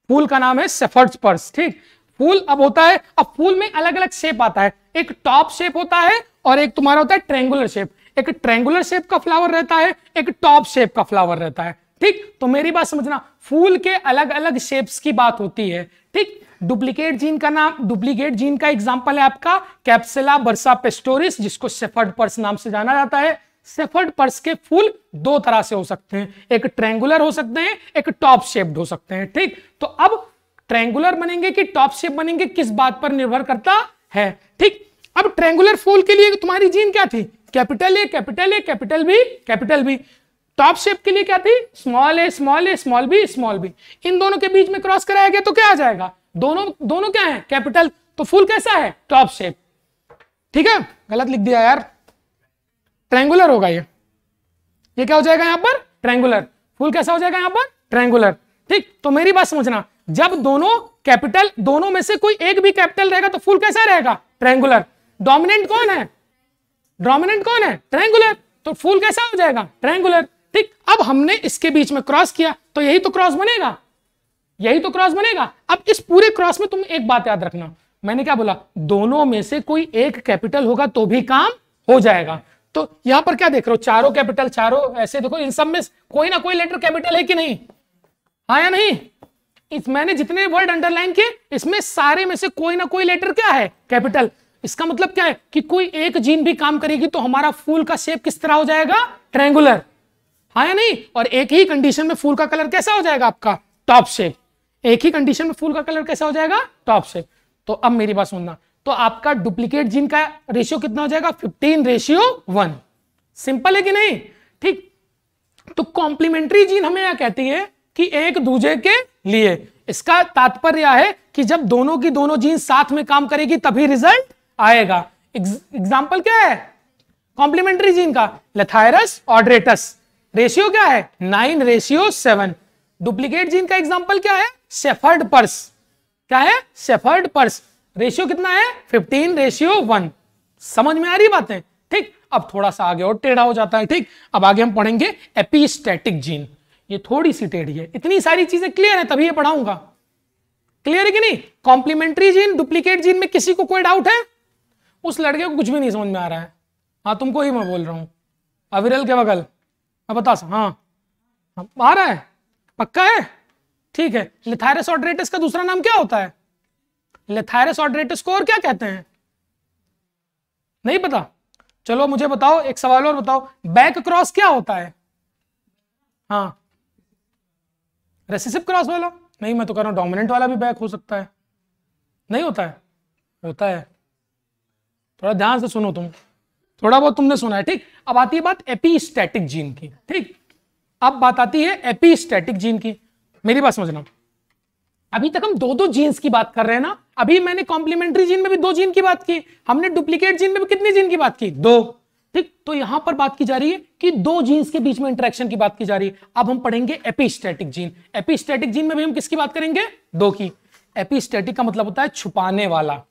फूल का नाम है सेफर्ड्स पर्स ठीक? फूल अब होता है, अब फूल में अलग अलग शेप आता है। एक टॉप शेप होता है और एक तुम्हारा होता है ट्रेंगुलर शेप एक ट्रेंगुलर शेप का फ्लावर रहता है, एक टॉप शेप का फ्लावर रहता है। ठीक? तो मेरी बात समझना, फूल के अलग अलग शेप्स की बात होती है। ठीक? डुप्लीकेट जीन का नाम डुप्लीकेट जीन का एग्जांपल है आपका कैप्सिला बर्सा पेस्टोरिस जिसको सेफर्ड पर्स नाम से जाना जाता है। सेफर्ड पर्स के फूल दो तरह से हो सकते हैं। एक ट्रेंगुलर हो सकते हैं, एक टॉप शेप्ड हो सकते हैं। ठीक? तो अब ट्रेंगुलर बनेंगे कि टॉप शेप बनेंगे, किस बात पर निर्भर करता है? ठीक? अब ट्रेंगुलर फूल के लिए तुम्हारी जीन क्या थी? Capital A capital A capital B capital B top shape के लिए क्या थी? Small A small A small B small B इन दोनों के बीच में क्रॉस कराया गया तो क्या आ जाएगा? दोनों दोनों क्या है? कैपिटल तो फूल कैसा है? टॉप शेप ठीक है? गलत लिख दिया यार. ट्रैंगुलर होगा ये. ये क्या हो जाएगा यहाँ पर? ट्रैंगुलर फूल कैसा हो जाएगा यहाँ पर? ट्रैंगुलर ठीक? तो मेरी बात समझना. जब दोनों कैपिटल, दोनों में से कोई एक भी कैपिटल रहेगा तो फुल कैसा रहेगा? ट्रैंगुलर डोमिनेंट कौन है? डोमिनेंट कौन है? ट्रैंगुलर तो फुल कैसा हो जाएगा? ट्रैंगुलर ठीक, अब हमने इसके बीच में क्रॉस किया तो यही तो क्रॉस बनेगा। यही तो क्रॉस बनेगा। अब इस पूरे क्रॉस में तुम एक बात याद रखना। मैंने क्या बोला? दोनों में से कोई एक कैपिटल होगा तो भी काम हो जाएगा। तो यहाँ पर क्या देख रहे हो? चारों कैपिटल, चारों ऐसे देखो, इन सब में कोई ना कोई लेटर कैपिटल है कि नहीं? हाँ या नहीं? इस मैंने जितने वर्ड अंडरलाइन किए, इसमें सारे में से कोई ना कोई लेटर क्या है? कैपिटल। इसका मतलब क्या है कि कोई एक जीन भी काम करेगी तो हमारा फूल का शेप किस तरह हो जाएगा? ट्रेंगुलर हाँ या नहीं? और एक ही कंडीशन में फूल का कलर कैसा हो जाएगा आपका? टॉप शेप एक ही कंडीशन में फूल का कलर कैसा हो जाएगा? टॉप शेप तो अब मेरी बात सुनना। तो आपका डुप्लीकेट जीन का रेशियो कितना हो जाएगा? फिफ्टीन रेशियो वन सिंपल है कि नहीं? ठीक। तो कॉम्प्लीमेंट्री जीन हमें यह कहती है? कि एक दूजे के लिए। इसका तात्पर्य है कि जब दोनों की दोनों जीन साथ में काम करेगी, तभी रिज़ल्ट आएगा। एग्ज़ाम्पल क्या है? कॉम्प्लीमेंट्री जीन का। लेथायरस ऑड्रेटस रेशियो क्या है? Nine ratio seven duplicate gene का एग्ज़ाम्पल क्या है? सेफर्ड पर्स क्या है? सेफर्ड पर्स रेशियो कितना है? फिफ्टीन रेशियो वन समझ में आ रही बातें? ठीक। अब थोड़ा सा आगे और टेढ़ा हो जाता है। ठीक। अब आगे हम पढ़ेंगे एपीस्टैटिक जीन ये थोड़ी सी टेढ़ी है। इतनी सारी चीज़ें क्लियर है तभी ये पढ़ाऊँगा। क्लियर है कि नहीं? कॉम्प्लीमेंट्री जीन डुप्लीकेट जीन में किसी को कोई डाउट है? उस लड़के को कुछ भी नहीं समझ में आ रहा है। हाँ तुमको ही मैं बोल रहा हूँ। अविरल के बगल। मैं बता हाँ, हाँ आ रहा है। पक्का है? ठीक है। लिथायरस ऑड्रेटस का दूसरा नाम क्या होता है? लिथायरस ऑड्रेटस को और क्या कहते हैं? नहीं पता। चलो मुझे बताओ। एक सवाल और बताओ। बैक क्रॉस क्या होता है? हाँ। रेसिसिव क्रॉस वाला? नहीं, मैं तो कह रहा हूँ डोमिनेंट वाला भी बैक हो सकता है। नहीं होता है? होता है। थोड़ा ध्यान से सुनो तुम। थोड़ा बहुत तुमने सुना है, ठीक? अब आती है बात एपीस्टैटिक जीन की, ठीक? अब बात आती है एपीस्टैटिक जीन की। मेरी बात समझना। अभी तक हम दो दो जीन्स की बात कर रहे हैं ना, अभी मैंने कॉम्प्लीमेंट्री जीन में भी दो जीन की बात की। हमने डुप्लीकेट जीन में भी कितनी जीन की बात की? दो। ठीक तो यहाँ पर बात की जा रही है कि दो जीन्स के बीच में इंटरेक्शन की बात की जा रही है। अब हम पढ़ेंगे एपीस्टैटिक जीन एपीस्टैटिक जीन में भी हम किसकी बात करेंगे? दो की। एपीस्टैटिक का मतलब होता है छुपाने वाला।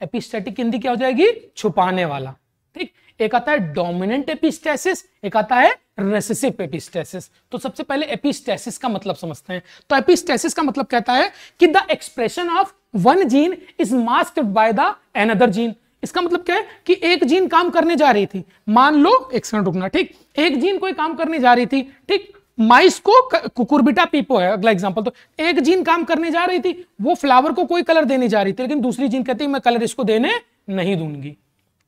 एपिस्टेटिक हिंदी क्या हो जाएगी? छुपाने वाला। ठीक, एक आता है डोमिनेंट एपिस्टेसिस एक आता है रेसिसिव एपिस्टेसिस तो सबसे पहले एपिस्टेसिस का मतलब समझते हैं। तो एपिस्टेसिस का मतलब कहता है कि the expression of one gene is masked by the another gene इसका मतलब क्या है कि एक जीन काम करने जा रही थी। मान लो, एक सेकंड रुकना, ठीक? एक जीन कोई काम करने जा रही थी, ठीक? माइस को कुकुरबिटा पीपो है, अगला एग्जांपल तो। एक जीन काम करने जा रही थी, वो फ्लावर को कोई कलर देने जा रही थी, लेकिन दूसरी जीन कहती है मैं कलर इसको देने नहीं दूँगी।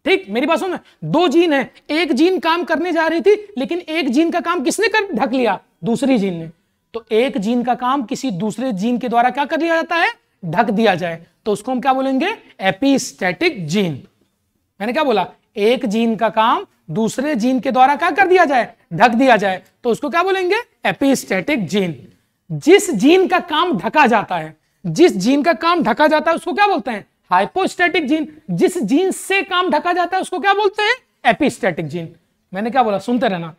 ठीक? मेरी बात सुन, दो जीन है। एक जीन काम करने जा रही थी, लेकिन एक जीन का काम किसने कर, ढक लिया? दूसरी जीन ने। तो एक जीन का काम किसी दूसरे जीन के द्वारा क्या कर लिया जाता है? ढक दिया जाए। तो उसको हम क्या बोलेंगे? Epistatic gene. मैंने क्या बोला? एक जीन का काम दूसरे जीन के द्वारा क्या कर दिया जाए? ढक दिया जाए। तो उसको क्या बोलेंगे? एपीस्टेटिक जीन। जिस जीन का काम ढका जाता है, जिस जीन का काम ढका जाता है, उसको क्या बोलते हैं? Hypostatic gene. जिस जीन से काम ढका जाता है, उसको क्या बोलते हैं? Epistatic gene. मैंने क्या बोला? सुनते रहना।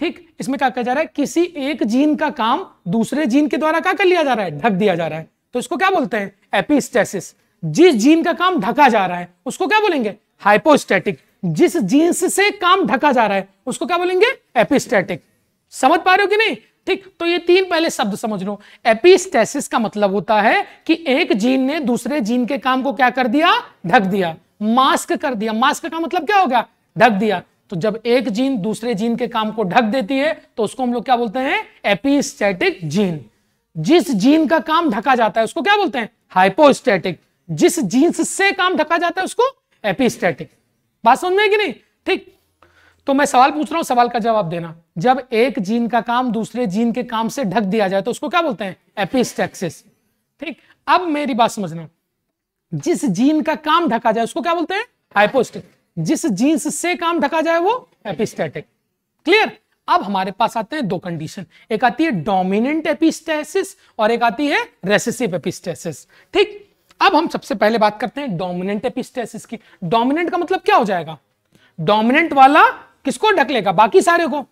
ठीक? इसमें क्या कहा जा रहा है? किसी एक जीन का काम दूसरे जीन के द्वारा क्या कर लिया जा रहा है? ढक दिया जा रहा है। तो इसको क्या बोलते हैं? एपिस्टेसिस जिस जीन का काम ढका जा रहा है, उसको क्या बोलेंगे? हाइपोस्टैटिक जिस जीन्स से काम ढका जा रहा है, उसको क्या बोलेंगे? एपिस्टैटिक समझ पा रहे हो कि नहीं? ठीक तो ये तीन पहले शब्द समझ लो। एपिस्टेसिस का मतलब होता है कि एक जीन ने दूसरे जीन के काम को क्या कर दिया? ढक दिया। मास्क कर दिया। मास्क का मतलब क्या हो गया? ढक दिया। तो जब एक जीन दूसरे जीन के काम को ढक देती है तो उसको हम लोग क्या बोलते हैं? एपिस्टैटिक जीन जिस जीन का काम ढका जाता है उसको क्या बोलते हैं? हाइपोस्टैटिक जिस जीन्स से काम ढका जाता है उसको एपिस्टैटिक बात समझ में कि नहीं? ठीक। तो मैं सवाल पूछ रहा हूँ, सवाल का जवाब देना। जब एक जीन का काम दूसरे जीन के काम से ढक दिया जाए तो उसको क्या बोलते हैं? एपिस्टैक्सिस ठीक। अब मेरी बात समझना। जिस जीन का काम ढका जाए, उसको क्या बोलते हैं? हाइपोस्टिक जिस जीन्स से काम ढका जाए, वो एपिस्टैटिक क्लियर अब हमारे पास आते हैं दो कंडीशन एक आती है डोमिनेंट एपिस्टेसिस और एक आती है रेसेसिव एपिस्टेसिस ठीक? अब हम सबसे पहले बात करते हैं डोमिनेंट एपिस्टेसिस की. डोमिनेंट का मतलब क्या हो जाएगा? डोमिनेंट वाला किसको ढक लेगा? बाकी सारे को.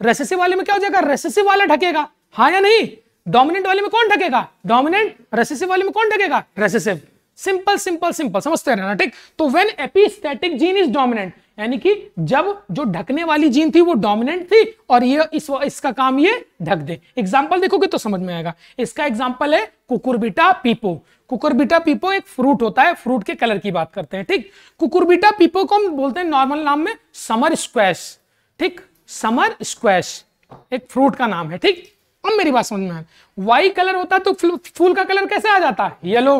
रेसेसिव वाले में क्या हो जाएगा? रेसेसिव वाला ढकेगा. हाँ या नहीं? डोमिनेंट वाले में कौन ढकेगा? डोमिनेंट रेसेसिव वाले में कौन ढकेगा? रेसेसिव सिंपल सिंपल सिंपल समझते रहना, ठीक? तो when epistatic gene is dominant यानी कि जब जो ढकने वाली जीन थी वो डोमिनेंट थी और ये इस इसका काम ये ढक दे। एग्ज़ाम्पल देखोगे तो समझ में आएगा। इसका एग्ज़ाम्पल है कुकुरबिटा पीपो। कुकुरबिटा पीपो एक फ्रूट होता है फ्रूट के कलर की बात करते हैं, ठीक? कुकुरबिटा पीपो को हम बोलते हैं नॉर्मल नाम में समर स्क्वैश ठीक? समर स्क्वैश एक फ्रूट का नाम है, ठीक? अब मेरी बात समझ में आया वाई कलर होता तो फूल का कलर कैसे आ जाता? येलो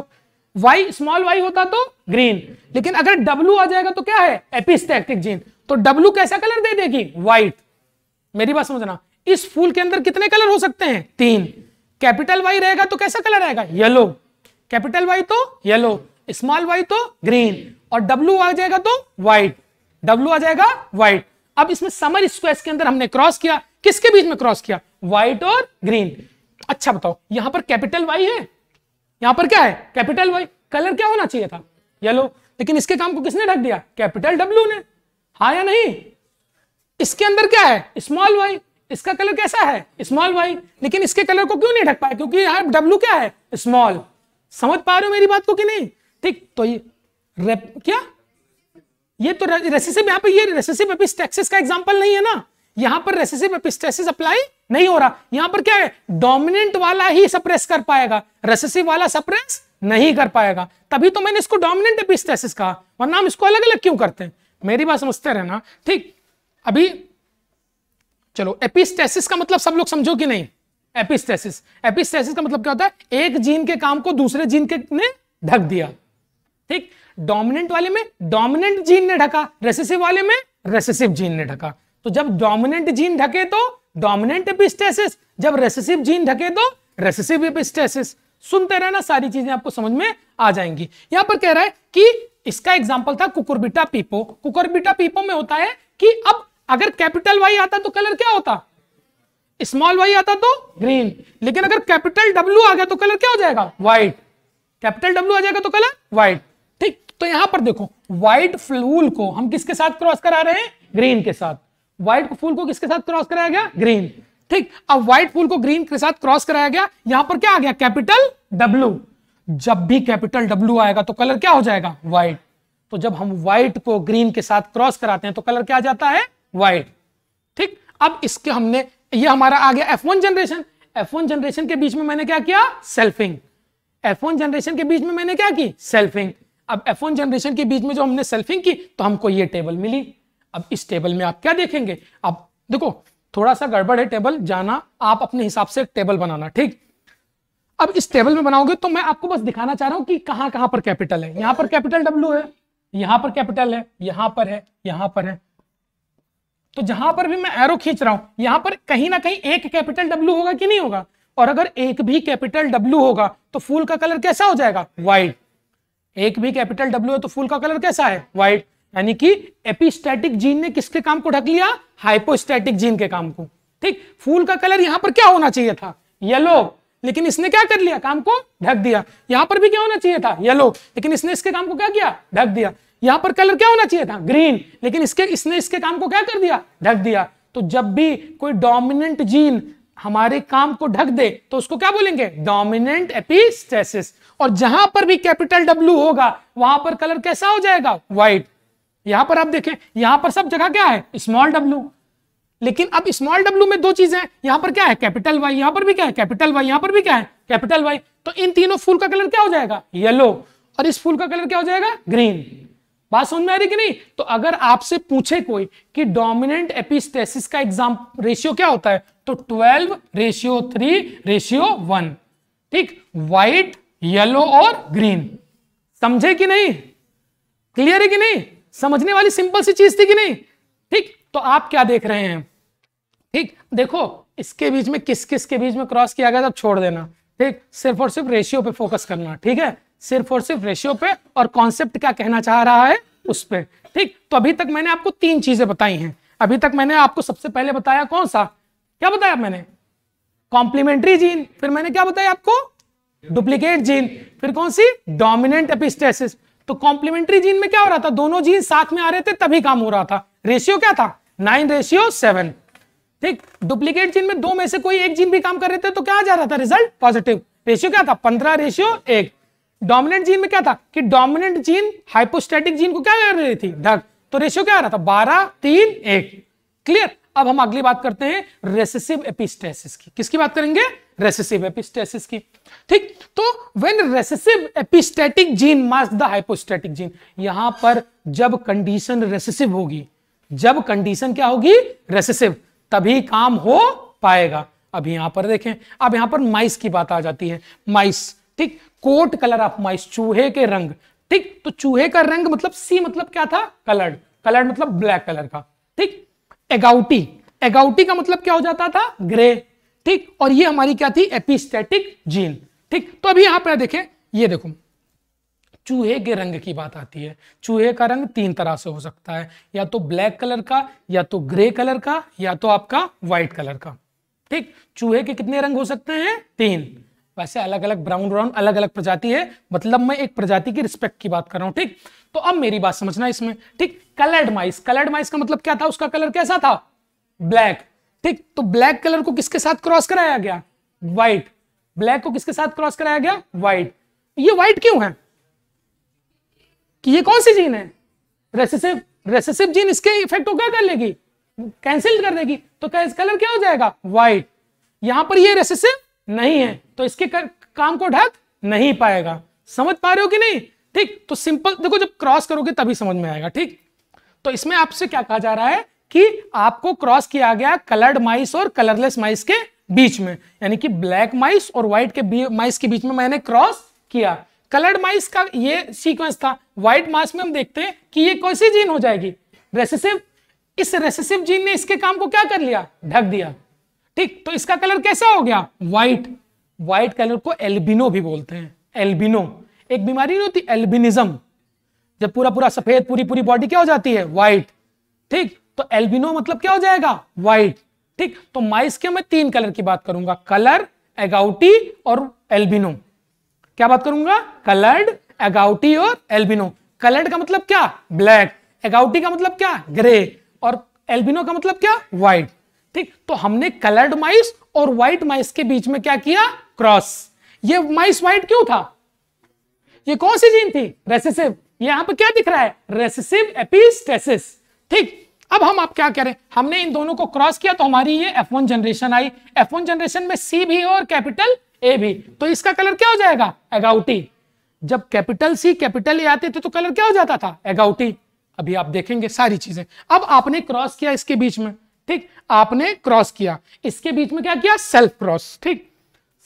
वाई स्मॉल वाई होता तो ग्रीन लेकिन अगर डब्लू आ जाएगा तो क्या है? एपिस्टैटिक जीन तो डब्लू कैसा कलर दे देगी? व्हाइट मेरी बात समझना. इस फूल के अंदर कितने कलर हो सकते हैं? तीन. कैपिटल वाई रहेगा तो कैसा कलर आएगा? येलो कैपिटल वाई तो येलो स्मॉल वाई तो ग्रीन और डब्लू आ जाएगा तो व्हाइट डब्लू आ जाएगा व्हाइट अब इसमें समर स्क्वेस के अंदर हमने क्रॉस किया. किसके बीच में क्रॉस किया? व्हाइट और ग्रीन अच्छा बताओ. यहाँ पर कैपिटल वाई है? यहाँ पर क्या है? कैपिटल वाई कलर क्या होना चाहिए था? येलो लेकिन इसके काम को किसने ढक दिया? कैपिटल डब्ल्यू ने। हा या नहीं? इसके अंदर क्या है? स्मॉल वाई इसका कलर कैसा है? स्मॉल वाई लेकिन इसके कलर को क्यों नहीं ढक पाया क्योंकि यहाँ डब्ल्यू क्या है? स्मॉल समझ पा रहे हो मेरी बात को कि नहीं? ठीक तो ये रेप क्या? ये तो रेसिसिव यहाँ पे ये रेसिसिव एपिस्टेक्सिस का एग्जांपल नहीं है ना? यहाँ पर रेसेसिव एपिस्टेसिस अप्लाई नहीं हो रहा। यहाँ पर क्या है? डोमिनेंट वाला ही सप्रेस कर पाएगा। रेसेसिव वाला सप्रेस नहीं कर पाएगा। तभी तो मैंने इसको डोमिनेंट एपिस्टेसिस कहा। वरना हम इसको अलग अलग क्यों करते हैं? मेरी बात समझते रहना। ठीक। अभी चलो एपिस्टेसिस का मतलब सब लोग समझो कि नहीं? एपिस्टेसिस एपिस्टेसिस का मतलब क्या होता है? एक जीन के काम को दूसरे जीन के ने ढक दिया। ठीक। डोमिनेंट वाले में डोमिनेंट जीन ने ढका। रेसेसिव वाले में रेसेसिव जीन ने ढका। तो जब डोमिनेंट जीन ढके तो डोमिनेंट एपिस्टेसिस जब रेसेसिव जीन ढके तो रेसेसिव एपिस्टेसिस सुनते रहना, सारी चीज़ें आपको समझ में आ जाएँगी। यहाँ पर कह रहा है कि इसका एग्जांपल था कुकुरबिटा पीपो। कुकुरबिटा पीपो में होता है कि अब अगर कैपिटल वाई आता तो कलर क्या होता? स्मॉल वाई आता तो ग्रीन लेकिन अगर कैपिटल डब्ल्यू आ गया तो कलर क्या हो जाएगा? व्हाइट कैपिटल डब्ल्यू आ जाएगा तो कलर व्हाइट ठीक तो यहाँ पर देखो व्हाइट फ्लूल को हम किसके साथ क्रॉस करा रहे हैं? ग्रीन के साथ। व्हाइट फूल को किसके साथ क्रॉस कराया गया? ग्रीन ठीक अब व्हाइट फूल को ग्रीन के साथ क्रॉस कराया गया। यहाँ पर क्या आ गया? कैपिटल डब्ल्यू जब भी कैपिटल डब्ल्यू आएगा तो कलर क्या हो जाएगा? व्हाइट तो जब हम व्हाइट को ग्रीन के साथ क्रॉस कराते हैं तो कलर क्या आ जाता है? व्हाइट ठीक अब इसके हमने ये हमारा आ गया F one generation F one generation के बीच में मैंने क्या किया? सेल्फिंग एफ़ वन जनरेशन के बीच में मैंने क्या की? सेल्फिंग अब एफ़ वन जनरेशन के बीच में जो हमने सेल्फिंग की तो हमको ये टेबल मिली। अब इस टेबल में आप क्या देखेंगे? अब देखो, थोड़ा सा गड़बड़ है टेबल जाना, आप अपने हिसाब से टेबल बनाना, ठीक? अब इस टेबल में बनाओगे तो मैं आपको बस दिखाना चाह रहा हूँ कि कहाँ कहाँ पर कैपिटल है। यहाँ पर कैपिटल डब्ल्यू है, यहाँ पर कैपिटल है, यहाँ पर है, यहाँ पर है। तो जहाँ पर भी मैं एरो खींच रहा हूँ, यहाँ पर कहीं ना कहीं एक कैपिटल डब्ल्यू होगा कि नहीं होगा? और अगर एक भी कैपिटल डब्ल्यू होगा तो फूल का कलर कैसा हो जाएगा? व्हाइट एक भी कैपिटल डब्ल्यू है तो फूल का कलर कैसा है? व्हाइट यानी कि एपिस्टैटिक जीन ने किसके काम को ढक लिया? हाइपोस्टैटिक जीन के काम को। ठीक? फूल का कलर यहाँ पर क्या होना चाहिए था? येलो लेकिन इसने क्या कर लिया? काम को ढक दिया। यहाँ पर भी क्या होना चाहिए था? येलो लेकिन इसने इसके काम को क्या किया? ढक दिया। यहाँ पर कलर क्या होना चाहिए था? ग्रीन लेकिन इसके, इसने इसके काम को क्या कर दिया? ढक दिया। तो जब भी कोई डोमिनेंट जीन हमारे काम को ढक दे तो उसको क्या बोलेंगे? डोमिनेंट एपिस्टेसिस और जहाँ पर भी कैपिटल डब्ल्यू होगा, वहाँ पर कलर कैसा हो जाएगा? व्हाइट यहाँ पर आप देखें, यहाँ पर सब जगह क्या है? स्मॉल डब्ल्यू लेकिन अब स्मॉल डब्ल्यू में दो चीज़ें हैं। यहाँ पर क्या है? कैपिटल वाई यहाँ पर भी क्या है? कैपिटल वाई यहाँ पर भी क्या है? कैपिटल वाई तो इन तीनों फूल का कलर क्या हो जाएगा? येलो और इस फूल का कलर क्या हो जाएगा? ग्रीन बात समझ में आ रही कि नहीं? तो अगर आपसे पूछे कोई कि डोमिनेंट एपिस्टेसिस का एग्ज़ाम रेशियो क्या होता है? तो 12 रेशियो थ्री रेशियो वन ठीक? व्हाइट येलो और ग्रीन समझे कि नहीं? क्लियर है कि नहीं? समझने वाली सिंपल सी चीज़ थी कि नहीं? ठीक तो आप क्या देख रहे हैं? ठीक, देखो, इसके बीच में किस किस के बीच में क्रॉस किया गया तब छोड़ देना। ठीक, सिर्फ़ और सिर्फ़ रेशियो पे फोकस करना, ठीक है? सिर्फ़ और सिर्फ़ रेशियो पे और कॉन्सेप्ट क्या कहना चाह रहा है, उस पर ठीक तो अभी तक मैंने आपको तीन चीज़ें बताई हैं। अभी तक मैंने आपको सबसे पहले बताया कौन सा? क्या बताया मैंने? कॉम्प्लीमेंट्री जीन फिर मैंने क्या बताया आपको? डुप्लीकेट जीन फिर कौन सी? डोमिनेंट एपिस्टेसिस तो कॉम्प्लीमेंट्री जीन में क्या हो रहा था? दोनों जीन साथ में आ रहे थे, तभी काम हो रहा था। रेशियो क्या था? नाइन रेशियो सेवन ठीक? डुप्लीकेट जीन में दो में से कोई एक जीन भी काम कर रहे थे तो क्या आ जा रहा था? रिज़ल्ट पॉजिटिव रेशियो क्या था? पंद्रह रेशियो एक। डोमिनेंट जीन में क्या था? कि डोमिनेंट जीन हाइपोस्टेटिक जीन को क्या कर रही थी? ढक। तो रेशियो क्या आ रहा था? बारह, तीन, एक। क्लियर अब हम अगली बात करते हैं रेसेसिव एपिस्टेसिस की। किसकी बात करेंगे? रेसेसिव एपिस्टेसिस की। ठीक? तो when recessive epistatic gene mask the hypostatic gene यहाँ पर जब कंडीशन रेसेसिव होगी, जब कंडीशन क्या होगी? रेसेसिव तभी काम हो पाएगा। अब यहाँ पर देखें, अब यहाँ पर माइस की बात आ जाती है। माइस ठीक? कोट कलर ऑफ़ माइस चूहे के रंग। ठीक? तो चूहे का रंग मतलब सी मतलब क्या था? कलर्ड कलर्ड मतलब ब्लैक कलर का। ठीक? एगाउटी एगाउटी का मतलब क्या हो जाता था? ग्रे ठीक? और ये हमारी क्या थी? एपिस्टेटिक जीन ठीक तो अभी यहाँ पर देखें, ये देखो। चूहे के रंग की बात आती है। चूहे का रंग तीन तरह से हो सकता है। या तो ब्लैक कलर का, या तो ग्रे कलर का, या तो आपका व्हाइट कलर का। ठीक, चूहे के कितने रंग हो सकते हैं? तीन। वैसे अलग अलग ब्राउन ब्राउन अलग अलग प्रजाति है। मतलब मैं एक प्रजाति की रिस्पेक्ट की बात कर रहा हूँ, ठीक? तो अब मेरी बात समझना इसमें, ठीक? कलर्ड माइस कलर्ड माइस का मतलब क्या था? उसका कलर कैसा था? ब्लैक ठीक तो ब्लैक कलर को किसके साथ क्रॉस कराया गया? व्हाइट ब्लैक को किसके साथ क्रॉस कराया गया? व्हाइट ये व्हाइट क्यों है? कि ये कौन सी जीन है? रेसेसिव रेसेसिव जीन इसके इफ़ेक्ट को क्या कर लेगी? कैंसिल कर देगी। तो कलर क्या हो जाएगा? व्हाइट यहाँ पर ये रेसेसिव नहीं है। तो इसके कर, काम को ढक नहीं पाएगा। समझ पा रहे हो कि नहीं? ठीक तो सिंपल देखो जब क्रॉस करोगे तभी समझ में आएगा ठीक? तो इसमें आपसे क्या कहा जा रहा है कि आपको क्रॉस किया गया कलर्ड माइस और कलरलेस माइस के बीच में, यानी कि ब्लैक माइस और व्हाइट के माइस के बीच में मैंने क्रॉस किया। कलर्ड माइस का ये सीक्वेंस था। व्हाइट मास में हम देखते हैं कि ये कौन सी जीन हो जाएगी। रेसेसिव इस रेसेसिव जीन ने इसके काम को क्या कर लिया? ढक दिया। ठीक तो इसका कलर कैसा हो गया? व्हाइट व्हाइट कलर को एल्बिनो भी बोलते हैं। एल्बिनो एक बीमारी नहीं होती एल्बिनिज्म जब पूरा पूरा सफ़ेद, पूरी पूरी बॉडी क्या हो जाती है? व्हाइट ठीक तो एल्बिनो मतलब क्या हो जाएगा? व्हाइट ठीक? तो माइस के मैं तीन कलर की बात करूँगा। कलर, एगाउटी और एल्बिनो। क्या बात करूँगा? कलर्ड, एगाउटी और एल्बिनो। कलर्ड का मतलब क्या? ब्लैक। एगाउटी का मतलब क्या? ग्रे। और एल्बिनो का मतलब क्या? व्हाइट। ठीक? तो हमने कलर्ड माइस और व्हाइट माइस के बीच में क्या किया? क्रॉस। ये माइस व्हाइट क्यों था? ये कौन सी जीन थी? रेसेसिव। यहाँ पर क्या दिख रहा है? Recessive epistasis. ठीक? अब हम आप क्या करें? हमने इन दोनों को क्रॉस किया तो हमारी ये F1 जनरेशन आई। F1 जनरेशन में सी भी और कैपिटल ए भी। तो इसका कलर क्या हो जाएगा? एगाउटी जब कैपिटल सी कैपिटल ए आते थे तो कलर क्या हो जाता था? एगाउटी अभी आप देखेंगे सारी चीज़ें। अब आपने क्रॉस किया इसके बीच में। ठीक? आपने क्रॉस किया। इसके बीच में क्या किया? सेल्फ क्रॉस ठीक?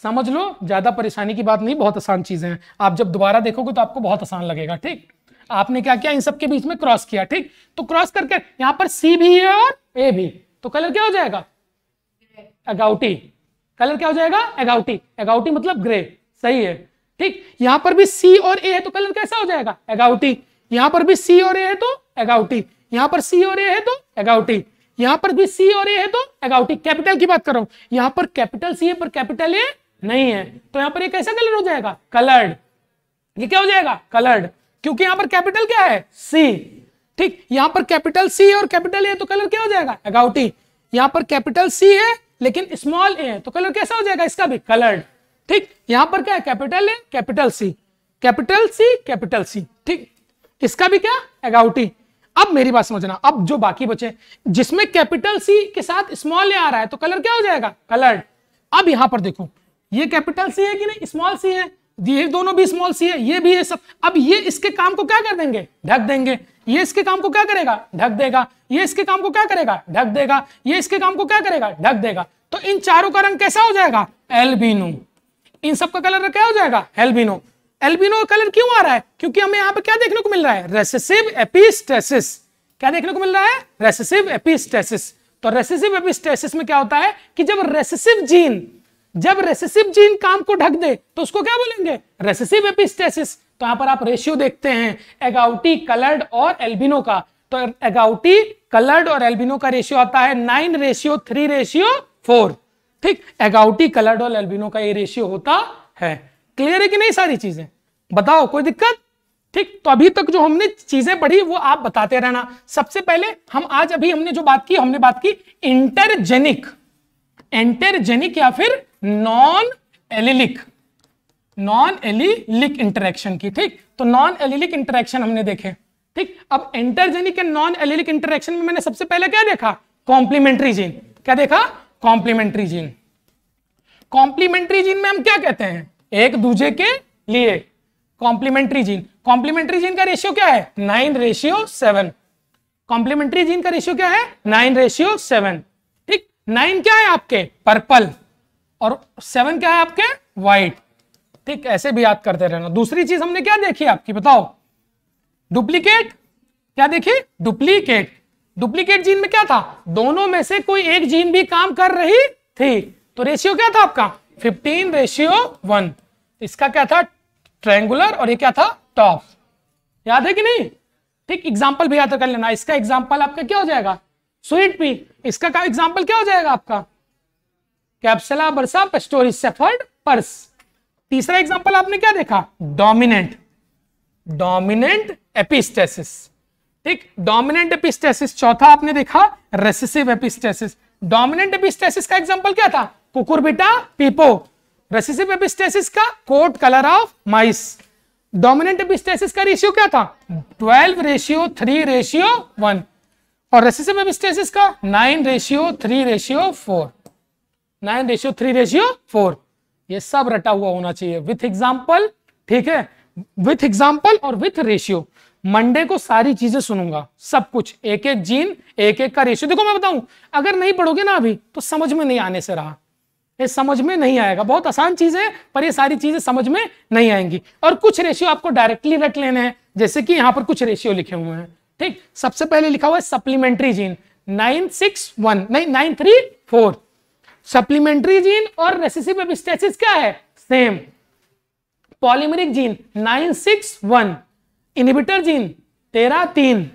समझ लो, ज़्यादा परेशानी की बात नहीं, बहुत आसान चीज़ें हैं। आप जब दोबारा देखोगे तो आपको बहुत आसान लगेगा। ठीक? आपने क्या किया? इन सब के बीच में क्रॉस किया, ठीक? तो क्रॉस करके यहाँ पर सी भी है और ए भी। तो कलर क्या हो जाएगा? अगाउटी कलर क्या हो जाएगा? एगाउटी एगाउटी मतलब ग्रे सही है। ठीक? यहाँ पर भी सी और ए है तो कलर कैसा हो जाएगा? एगाउटी यहाँ पर भी सी और ए है तो एगाउटी यहाँ पर सी और ए है तो एगाउटी यहाँ पर भी सी और ए है तो एगाउटी कैपिटल की बात कर रहा हूँ। यहाँ पर कैपिटल सी है, पर कैपिटल ए नहीं है। तो यहाँ पर ये कैसा कलर हो जाएगा? कलर्ड ये क्या हो जाएगा? कलर्ड क्योंकि यहाँ पर कैपिटल क्या है? सी ठीक, यहाँ पर कैपिटल सी और कैपिटल ए तो कलर क्या हो जाएगा? एगाउटी यहाँ पर कैपिटल सी है, लेकिन स्मॉल ए है तो कलर कैसा हो जाएगा इसका भी? कलर्ड ठीक, यहाँ पर क्या है? Capital A capital C capital C capital C ठीक, इसका भी क्या? एगाउटी अब मेरी बात समझना, अब जो बाकी बचे, जिसमें कैपिटल सी के साथ स्मॉल ए आ रहा है तो कलर क्या हो जाएगा? कलर्ड अब यहाँ पर देखो, ये कैपिटल सी है कि नहीं? स्मॉल सी है। ये दोनों भी स्मॉल सी है, ये भी है सब। अब ये इसके काम को क्या कर देंगे? ढक देंगे। ये इसके काम को क्या करेगा? ढक देगा। ये इसके काम को क्या करेगा? ढक देगा। ये इसके काम को क्या करेगा? ढक देगा। तो इन चारों का रंग कैसा हो जाएगा? एल्बिनो इन सब का कलर क्या हो जाएगा? एल्बिनो एल्बिनो कलर क्यों आ रहा है? क्योंकि हमें यहाँ पर क्या देखने को मिल रहा है? रेसेसिव एपिस्टेसिस क्या देखने को मिल रहा है? रेसेसिव एपिस्टेसिस तो रेसेसिव एपिस्टेसिस में क्या होता है? कि जब रेसेसिव जीन जब रेसेसिव जीन काम को ढक दे तो उसको क्या बोलेंगे? रेसेसिव एपिस्टेसिस तो यहाँ पर आप रेशियो देखते हैं एगाउटी कलर्ड और एल्बिनो का। तो एगाउटी कलर्ड और एल्बिनो का रेशियो आता है nine ratio three ratio four ठीक? एगाउटी कलर्ड और एल्बिनो का ये रेशियो होता है। क्लियर है कि नहीं सारी चीज़ें? बताओ, कोई दिक्कत? ठीक? तो अभी तक जो हमने चीज़ें पढ़ी, वो आप बताते रहना। सबसे पहले हम आज अभी हमने जो बात की, हमने बात की इंटरजेनिक एंटरजेनिक या फिर non allelic non allelic interaction की, ठीक? तो नॉन एलिलिक इंटरेक्शन हमने देखे, ठीक? अब intergenic and non allelic interaction में मैंने सबसे पहले क्या देखा? कॉम्प्लीमेंट्री जीन क्या देखा? कॉम्प्लीमेंट्री जीन कॉम्प्लीमेंट्री जीन में हम क्या कहते हैं? एक दूसरे के लिए कॉम्प्लीमेंट्री जीन कॉम्प्लीमेंट्री जीन का रेशियो क्या है? Nine ratio seven complementary gene का रेशियो क्या है? नाइन रेशियो सेवन ठीक? नाइन क्या है आपके? पर्पल और सेवन क्या है आपके? व्हाइट ठीक, ऐसे भी याद करते रहना। दूसरी चीज़ हमने क्या देखी आपकी, बताओ? डुप्लीकेट क्या देखी? डुप्लीकेट डुप्लीकेट जीन में क्या था? दोनों में से कोई एक जीन भी काम कर रही थी। तो रेशियो क्या था आपका? 15 रेशियो वन इसका क्या था? ट्रायंगुलर और ये क्या था? टॉप याद है कि नहीं? ठीक एग्ज़ाम्पल भी याद कर लेना। इसका एग्ज़ाम्पल आपका क्या हो जाएगा? स्वीट पी इसका एग्ज़ाम्पल क्या हो जाएगा आपका? Capsella bursa, pastoris shepherd, purse. तीसरा एग्जांपल आपने क्या देखा? डोमिनेंट डोमिनेंट एपिस्टेसिस ठीक? डोमिनेंट एपिस्टेसिस चौथा आपने देखा? रेसेसिव एपिस्टेसिस डोमिनेंट एपिस्टेसिस का एग्जांपल क्या था? Cucurbita pepo. रेसेसिव एपिस्टेसिस का coat colour of mice dominant epistasis का रेशियो क्या था? 12 रेशियो 3 रेशियो 1 और रेसेसिव एपिस्टेसिस का 9 ratio 3 ratio 4 nine ratio three ratio four ये सब रटा हुआ होना चाहिए। विथ एग्ज़ाम्पल ठीक है? विथ एग्ज़ाम्पल और विथ रेशियो मंडे को सारी चीज़ें सुनूँगा। सब कुछ। एक एक जीन एक एक का रेशियो देखो मैं बताऊँ, अगर नहीं पढ़ोगे ना अभी तो समझ में नहीं आने से रहा। ये समझ में नहीं आएगा। बहुत आसान चीज़ है, पर ये सारी चीज़ें समझ में नहीं आएँगी। और कुछ रेशियो आपको डायरेक्टली रट लेने हैं, जैसे कि यहाँ पर कुछ रेशियो लिखे हुए हैं। ठीक? सबसे पहले लिखा हुआ है supplementary gene nine six one नहीं nine three four supplementary gene और रेसिसिव एपिस्टेसिस क्या है? Same polymeric gene 961 inhibitor gene तेरह तीन.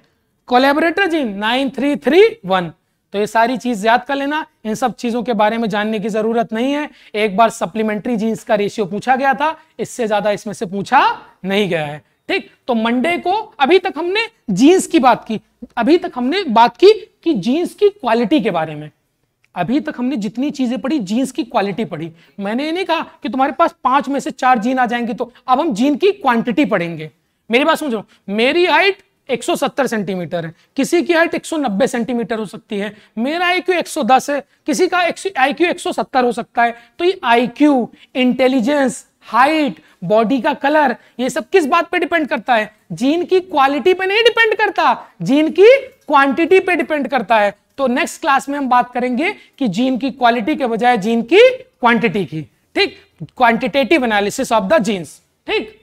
कोलेबोरेटर जीन 9331 तो ये सारी चीज़ याद कर लेना। इन सब चीज़ों के बारे में जानने की ज़रूरत नहीं है। एक बार सप्लीमेंट्री जीन्स का रेशियो पूछा गया था। इससे ज़्यादा इसमें से पूछा नहीं गया है। ठीक? तो मंडे को अभी तक हमने जीन्स की बात की। अभी तक हमने बात की कि जीन्स की क्वालिटी के बारे में। अभी तक हमने जितनी चीज़ें पढ़ी जीन्स की क्वालिटी पढ़ी। मैंने ये नहीं कहा कि तुम्हारे पास पाँच में से चार जीन आ जाएँगे तो अब हम जीन की क्वांटिटी पढ़ेंगे। मेरी बात समझो, मेरी हाइट 170 सेंटीमीटर है। किसी की हाइट 190 सेंटीमीटर हो सकती है। मेरा आईक्यू 110 है। किसी का आईक्यू 170 हो सकता है। तो ये आईक्यू इंटेलिजेंस हाइट बॉडी का कलर ये सब किस बात पे डिपेंड करता है? जीन की क्वालिटी पे नहीं डिपेंड करता। जीन की क्वांटिटी पे डिपेंड करता है। तो नेक्स्ट क्लास में हम बात करेंगे कि जीन की क्वालिटी के बजाय जीन की क्वांटिटी की। ठीक? Quantitative analysis of the genes ठीक?